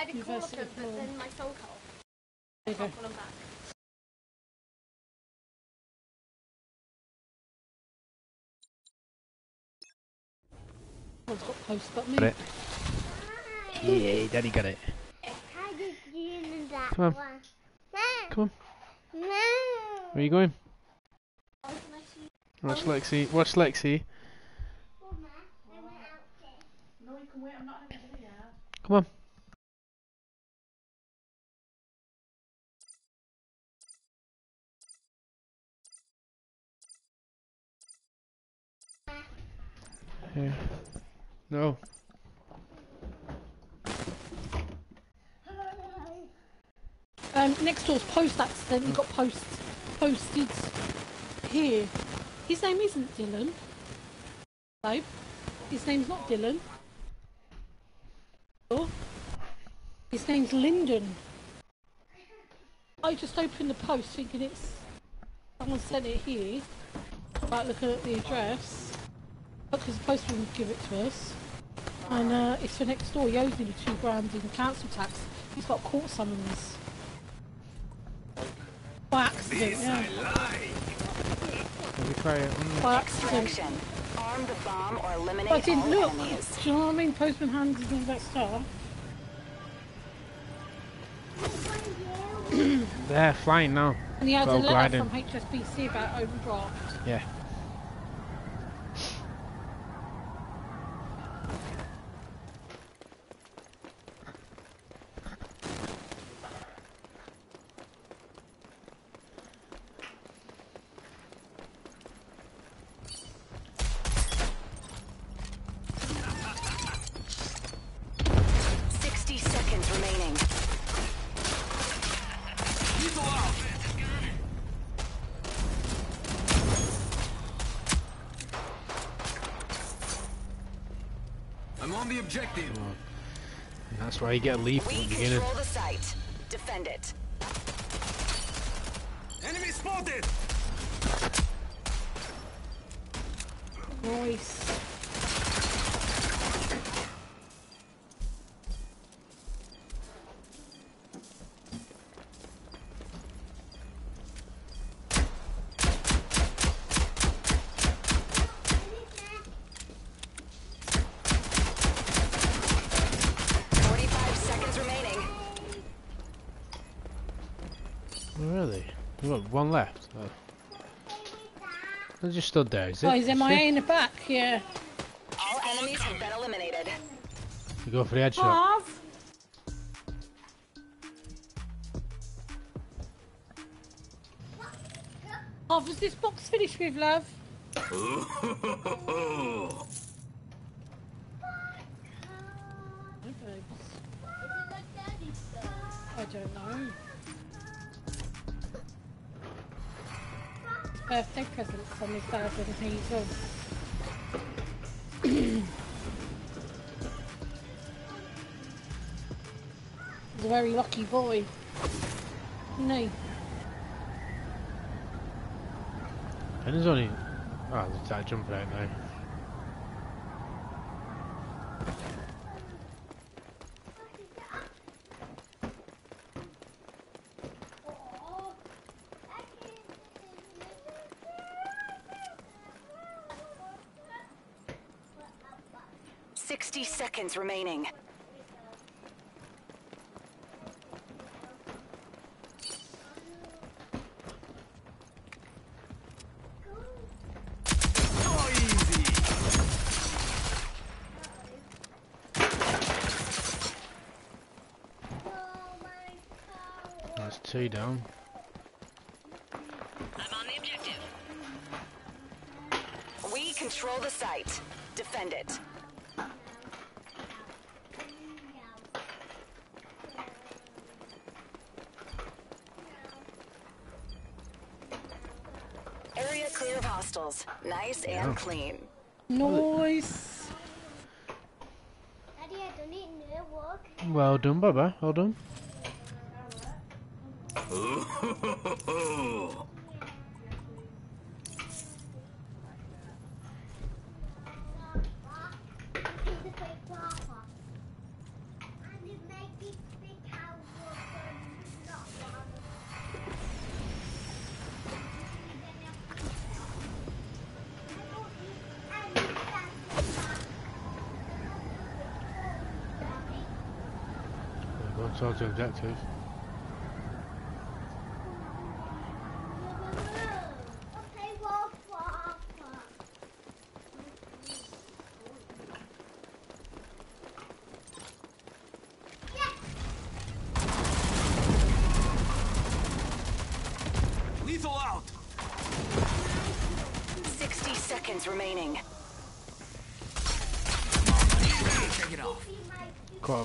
I did call University them, but then my phone call. I'll go. call them back. One's got post but me. Got it. Yeah, Daddy got it. How did you do that Come on. one? Come on. No. Where are you going? Watch Lexi. Watch Lexi. No, you can wait. I'm not having dinner yet. Come on. Here. No. Um, next door's post accidentally got post posted here. His name isn't Dylan. Babe. His name's not Dylan. His name's Lyndon. I just opened the post thinking it's someone sent it here. Right, looking at the address. Because the postman would give it to us. And uh, it's for next door. He owes me two grand in council tax. He's got court summons. By accident, yeah. Let me try. Mm. Extraction. Arm the bomb or eliminate I didn't all look. enemies. Do you know what I mean? Postman hands and all that stuff. They're flying now. And he had a Well, letter gliding. from HSBC about overdraft. Yeah. Sixty seconds remaining. I'm the objective. And that's why you get a leaf We at the beginning. control the site. Defend it. Enemy spotted! Nice. Forty-five seconds remaining. Where are they? We've got one left. Uh, oh. They just stood there, is it? Oh, he's MIA in the back, yeah. All enemies have been eliminated. You go for the headshot. Half. Half, is this box finished with, love? I don't know. Birthday presents from his dad and a He's a very lucky boy. Isn't he? And there's only. Oh, there's that jumping out now. Seconds remaining. That's two down. I'm on the objective. We control the site. Defend it. Of. Nice Yeah. and clean. Nice. Daddy, I don't need new work. Well done, Baba. Well done.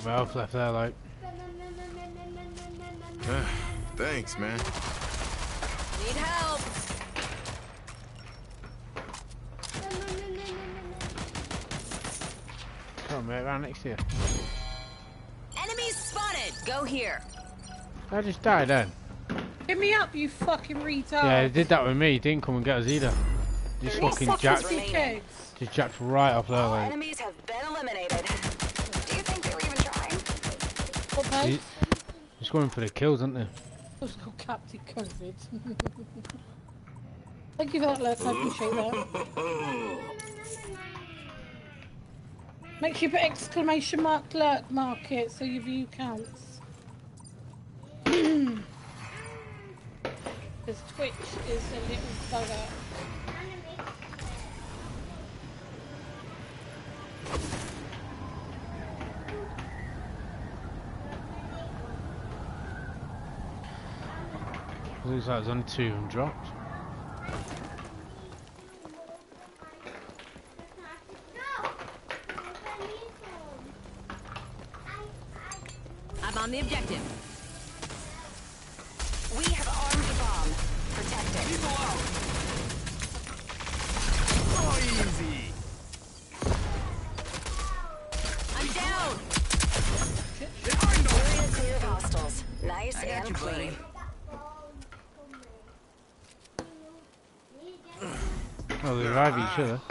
Of health left there, like. Thanks, man. Need help. Come on, mate, right next to you. Enemies spotted. Go here. I just died then. Hit me up, you fucking retard. Yeah, he did that with me. He didn't come and get us either. Just Thirty fucking seconds jacked, remaining. just jacked right off there, All like. enemies have been eliminated. Do you think they were even trying? What, He's going for the kills, aren't he? Captain COVID. Thank you for that, look. I appreciate that. Make sure you put exclamation mark lurk mark it so your view counts. Because Twitch is a little bugger. Looks like there's only two of them dropped. They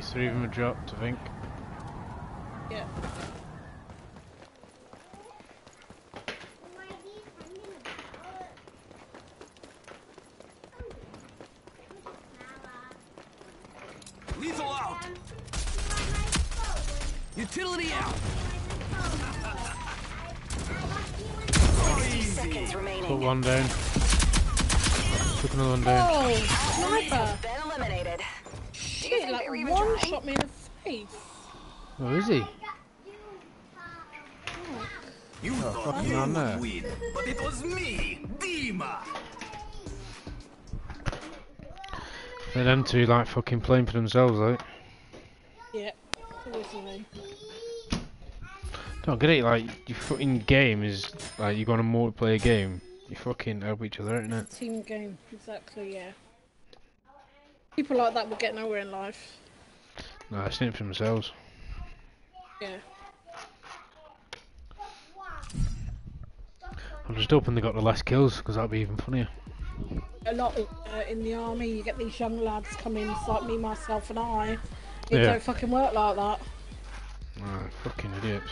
Three of them dropped, I think. Two like fucking playing for themselves, like. Yeah. Don't get it, like, your fucking game is, like, you go on a multiplayer game, you fucking help each other, isn't it? Team game, exactly, yeah. People like that will get nowhere in life. No, it's in it for themselves. Yeah. I'm just hoping they got the less kills, because that'd be even funnier. A lot uh, in the army, you get these young lads come in, it's like me, myself, and I. It Yeah. don't fucking work like that. Ah, fucking idiots.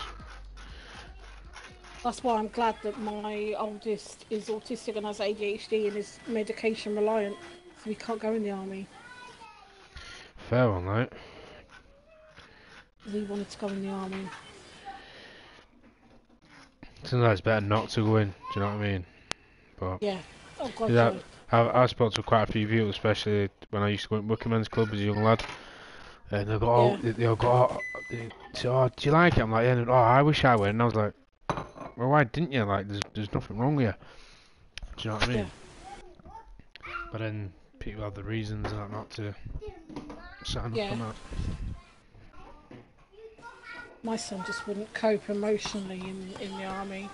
That's why I'm glad that my oldest is autistic and has ADHD and is medication reliant, so he can't go in the army. Fair one, like. He wanted to go in the army. Sometimes it's better not to go in, do you know what I mean? But, Yeah. Oh god, yeah, yeah. I, I spoke to quite a few people, especially when I used to go in Working Men's Club as a young lad. And they go, oh, Yeah. they, they'll go, oh, they say, oh, do you like it? I'm like, yeah, and, oh, I wish I went. And I was like, well, why didn't you? Like, there's, there's nothing wrong with you. Do you know what I mean? But then people have the reasons that not to sign up Yeah. on that. My son just wouldn't cope emotionally in, in the army.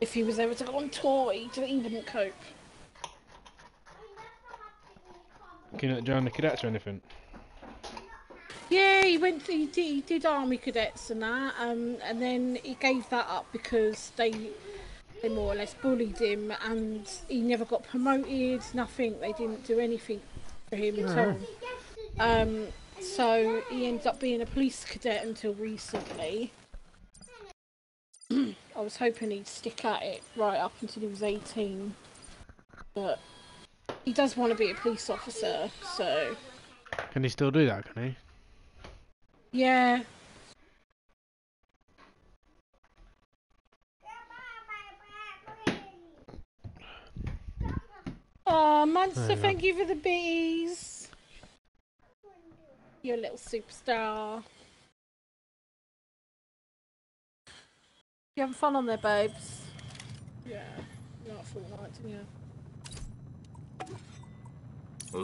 If he was able to go on tour, he, he wouldn't cope. Can you join the cadets or anything? Yeah, he went. He did, he did army cadets and that, um, and then he gave that up because they they more or less bullied him, and he never got promoted. Nothing. They didn't do anything for him at all. Um, so he ended up being a police cadet until recently. I was hoping he'd stick at it right up until he was 18, but he does want to be a police officer, so. Can he still do that, can he? Yeah. Oh, Monster, you thank you for the bees. You're a little superstar. You having fun on there, babes? Yeah. Not Fortnite, didn't you? Go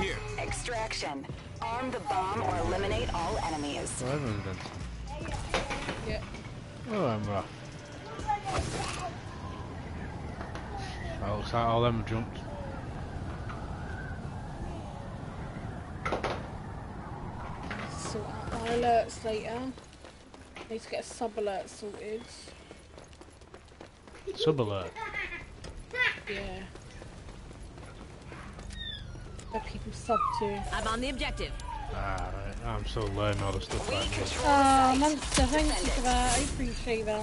here. Extraction. Arm the bomb or eliminate all enemies. Well, everyone's done. Yeah. Oh, I'm rough. Oh, looks like all them jumped. Sort out my alerts later. Need to get a sub alert sorted. Sub alert. Yeah. Where people sub to. I'm on the objective. Ah, right. I'm so learning all the stuff like this. Oh, Monster, thank you for that. I appreciate that.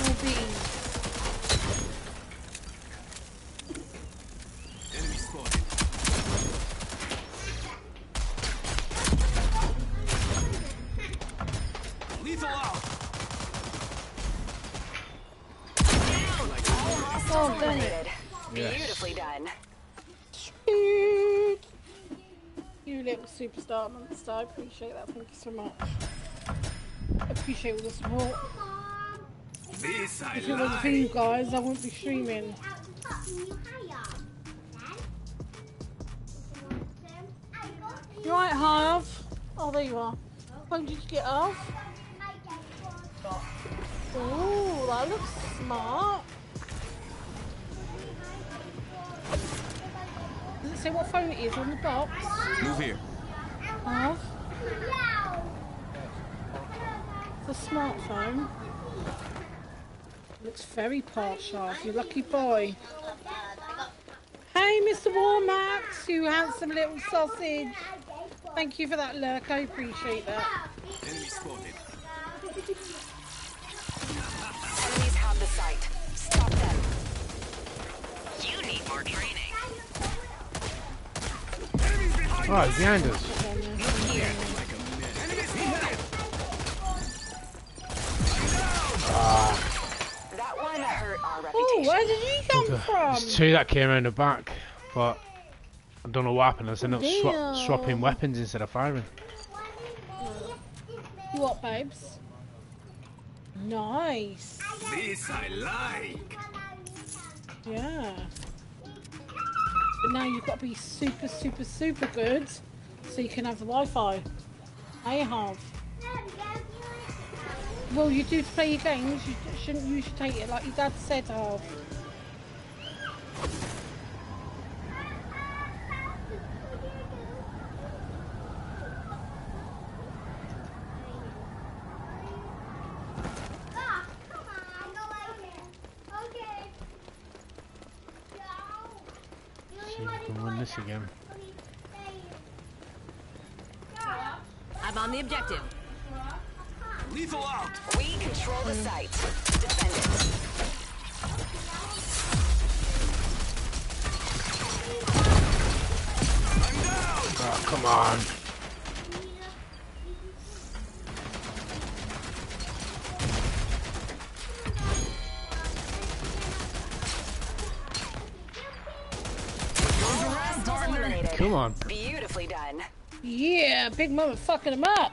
More bees. I appreciate that. Thank you so much. I appreciate all the support. This I If it wasn't for you guys, I wouldn't be streaming. You right, Harv? Oh, there you are. When did you get off? Oh, that looks smart. Does it say what phone it is on the box? Move here. A smartphone. Looks very posh, Harv. You lucky boy. Hey, Mr. Warmax, you handsome little sausage. Thank you for that lurk. I appreciate that. Enemy spotted. Enemies have the. Stop them. You need more training. Oh, it's behind us. Ah, That one hurt Oh, where did you come from? there's two that came around the back, but I don't know what happened. I ended up swap, swapping weapons instead of firing. You What, babes? Nice. This I like. Yeah. But now you've got to be super, super, super good so you can have the Wi-Fi. I have. Well, you do play your games. You shouldn't. You should take it like your dad said. Yeah, Big Mama fucking him up.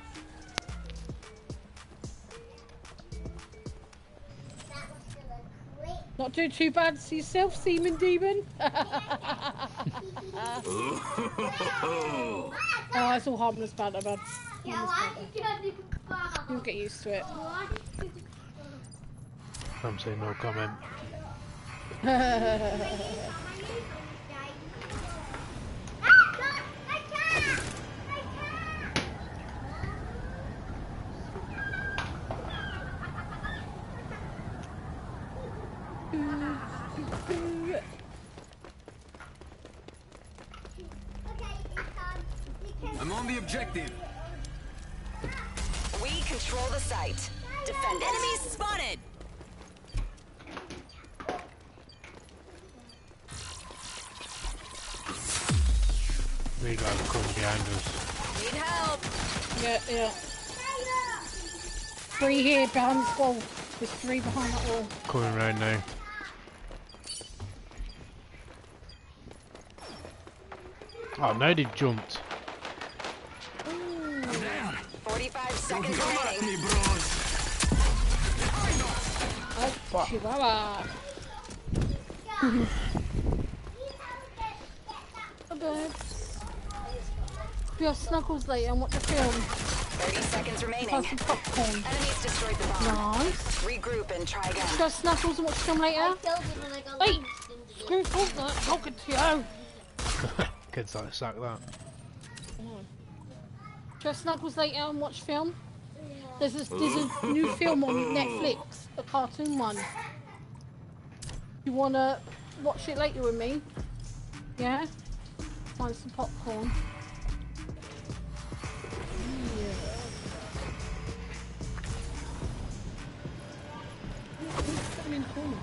Not do too bad to yourself, Seaman Demon. oh, it's all harmless banter, man. Harmless banter. You'll get used to it. I'm saying no comment. Three here behind this wall. There's three behind that wall. Coming round now. Oh, no, they've jumped. 45 seconds remaining. Me bros. Oh, Chihuahua. Oh, babes. We have snuggles later and watch a film. 30 seconds remaining. Have some popcorn. Enemies destroyed the bomb. Nice. Regroup and try again. Should I have snuggles and watch a film later? Hey, screw Fortnite, talking to you. Kids like sack that. Should I snuggles later and watch film? There's a, there's a new film on Netflix, a cartoon one. You wanna watch it later with me? Yeah? Find some popcorn. In the corner.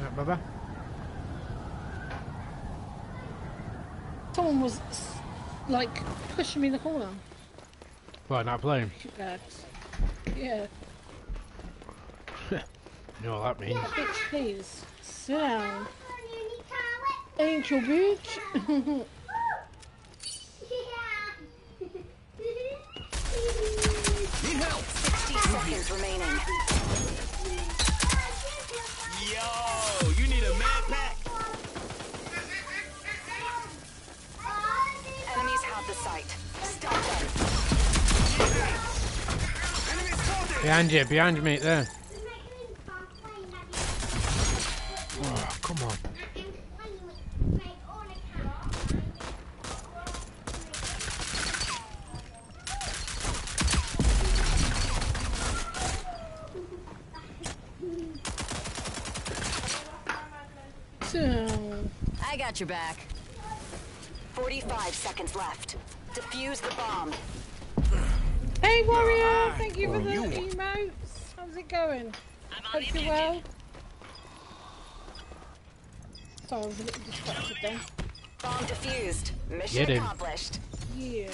Yeah, brother. Someone was like pushing me in the corner. Right, not playing. Cute bags. Yeah. You know what that means. Bitch, please. Sit down. Angel bitch. Need help. 60 seconds remaining. Yo, you need a med pack? Enemies have the site. Stop them. Behind you, behind me, there. It going? Hope you're well. Sorry, I was a little distracted then. Bomb defused. Mission Get him. accomplished. Yeah.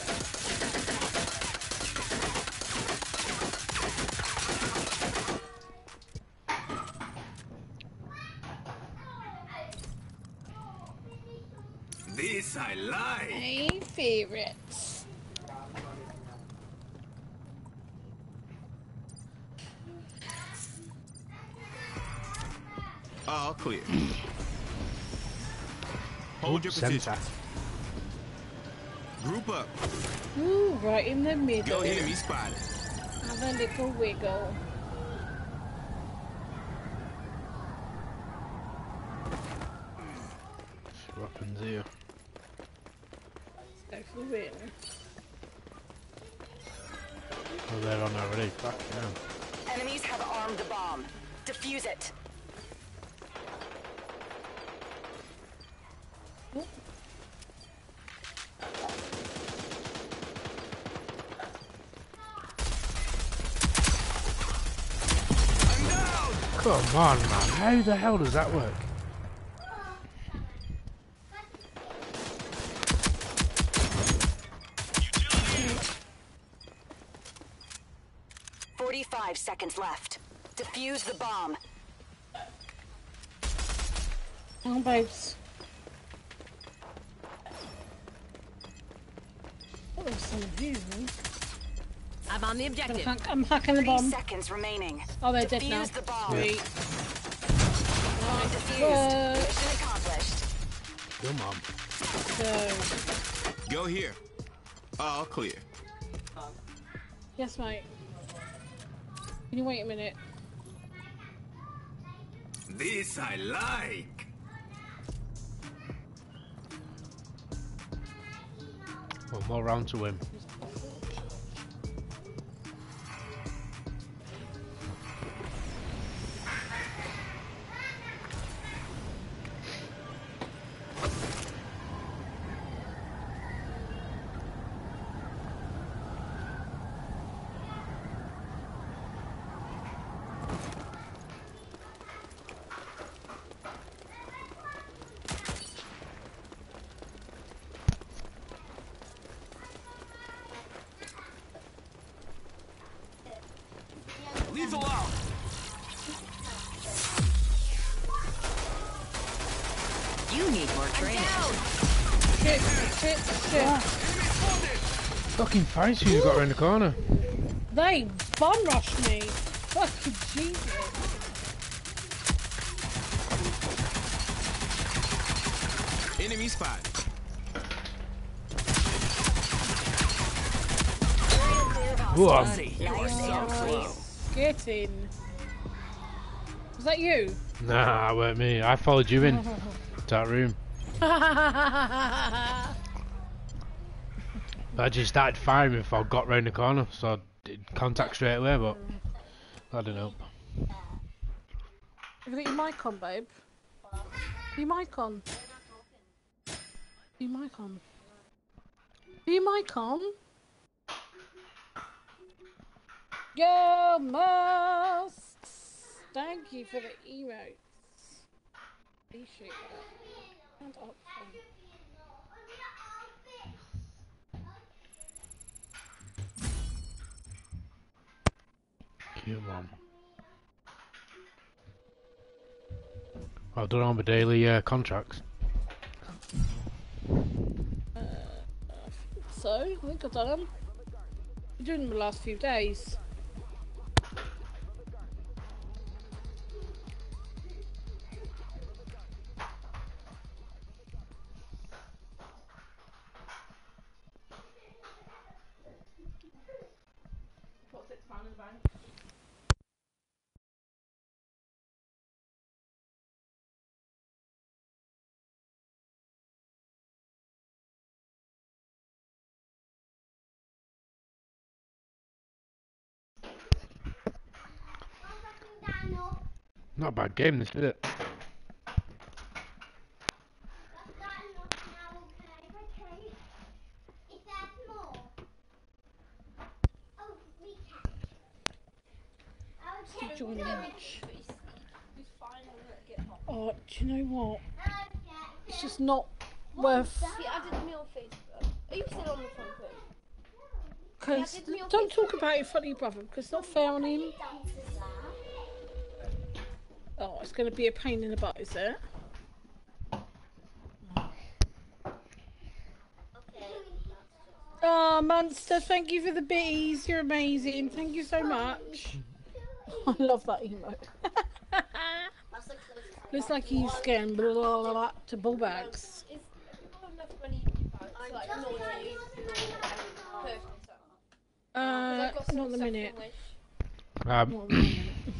This I like. My favorites. Hold your position. center. Group up. Ooh, right in the middle. Go enemy spotted. Have a little wiggle. What happens here? Go for the win. Oh, they're on already. Fuck down. Enemies have armed the bomb. Defuse it. Come on, man. How the hell does that work? Forty-five seconds left. Defuse the bomb. Oh, babes. Oh, some of you. I'm on the objective. I'm hacking the Thirty bomb. seconds remaining. Oh, they're dead now. Defuse the bomb. Sweet. Bomb defused. What? Mission accomplished. Come on. So, Go here. All clear. yes, mate. Can you wait a minute? This I like. One more round to win. Fucking fights you got around the corner. They bum rushed me. Fucking Jesus. Enemy spotted. Whoa. Nice and clean. Get in. Was that you? Nah, it weren't me. I followed you in that room. I just started firing before I got round the corner, so I did contact straight away, but I don't know. Have you got your mic on, babe? Your mic on. Your mic on. Your mic on. Go masks! Thank you for the emotes. Appreciate that. Hand up. I've done all my daily uh, contracts. So, I think I've done them. Them the last few days. Bad game, this, is it? Join lunch. Oh, do you know what? It's just not worth. He added me on Facebook. Are you still on the front page? Because Yeah, did me on don't talk about it in front of your brother, because it's not fair on him. Oh, it's going to be a pain in the butt, is it? Oh, Monster, thank you for the bees. You're amazing. Thank you so much. I love that emote. Looks like he's getting blah, blah, blah, blah, to ball bags. Is not enough money to like not really perfect. Uh, not in a minute. Um,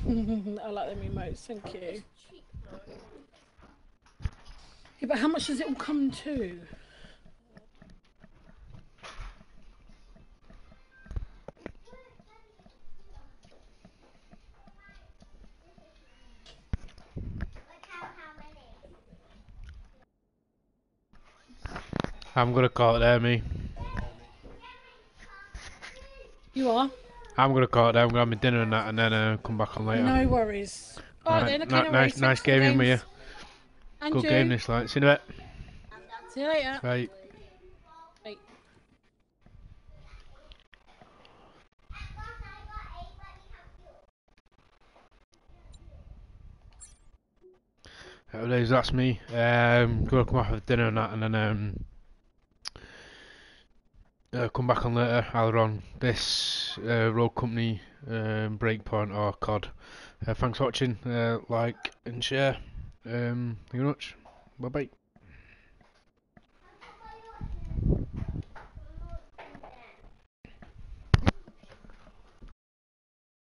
Not in a minute. I like them emotes. Thank you. Yeah, but how much does it all come to? I'm gonna call it there, me. You are? I'm gonna call it there. I'm gonna have my dinner and that, and then uh, come back on later. No worries. Alright then, okay, Ni- no nice, nice Thanks for the gaming with you. And Good you. game this, like. See you in a bit. See you later. Bye. Bye. Nowadays, that's me. Um, gonna come off with dinner and that, and then um, uh, come back on later, either on this uh, Rogue Company, um, Breakpoint, or COD. Uh, thanks for watching. Uh, like and share. Um, thank you very much. Bye bye.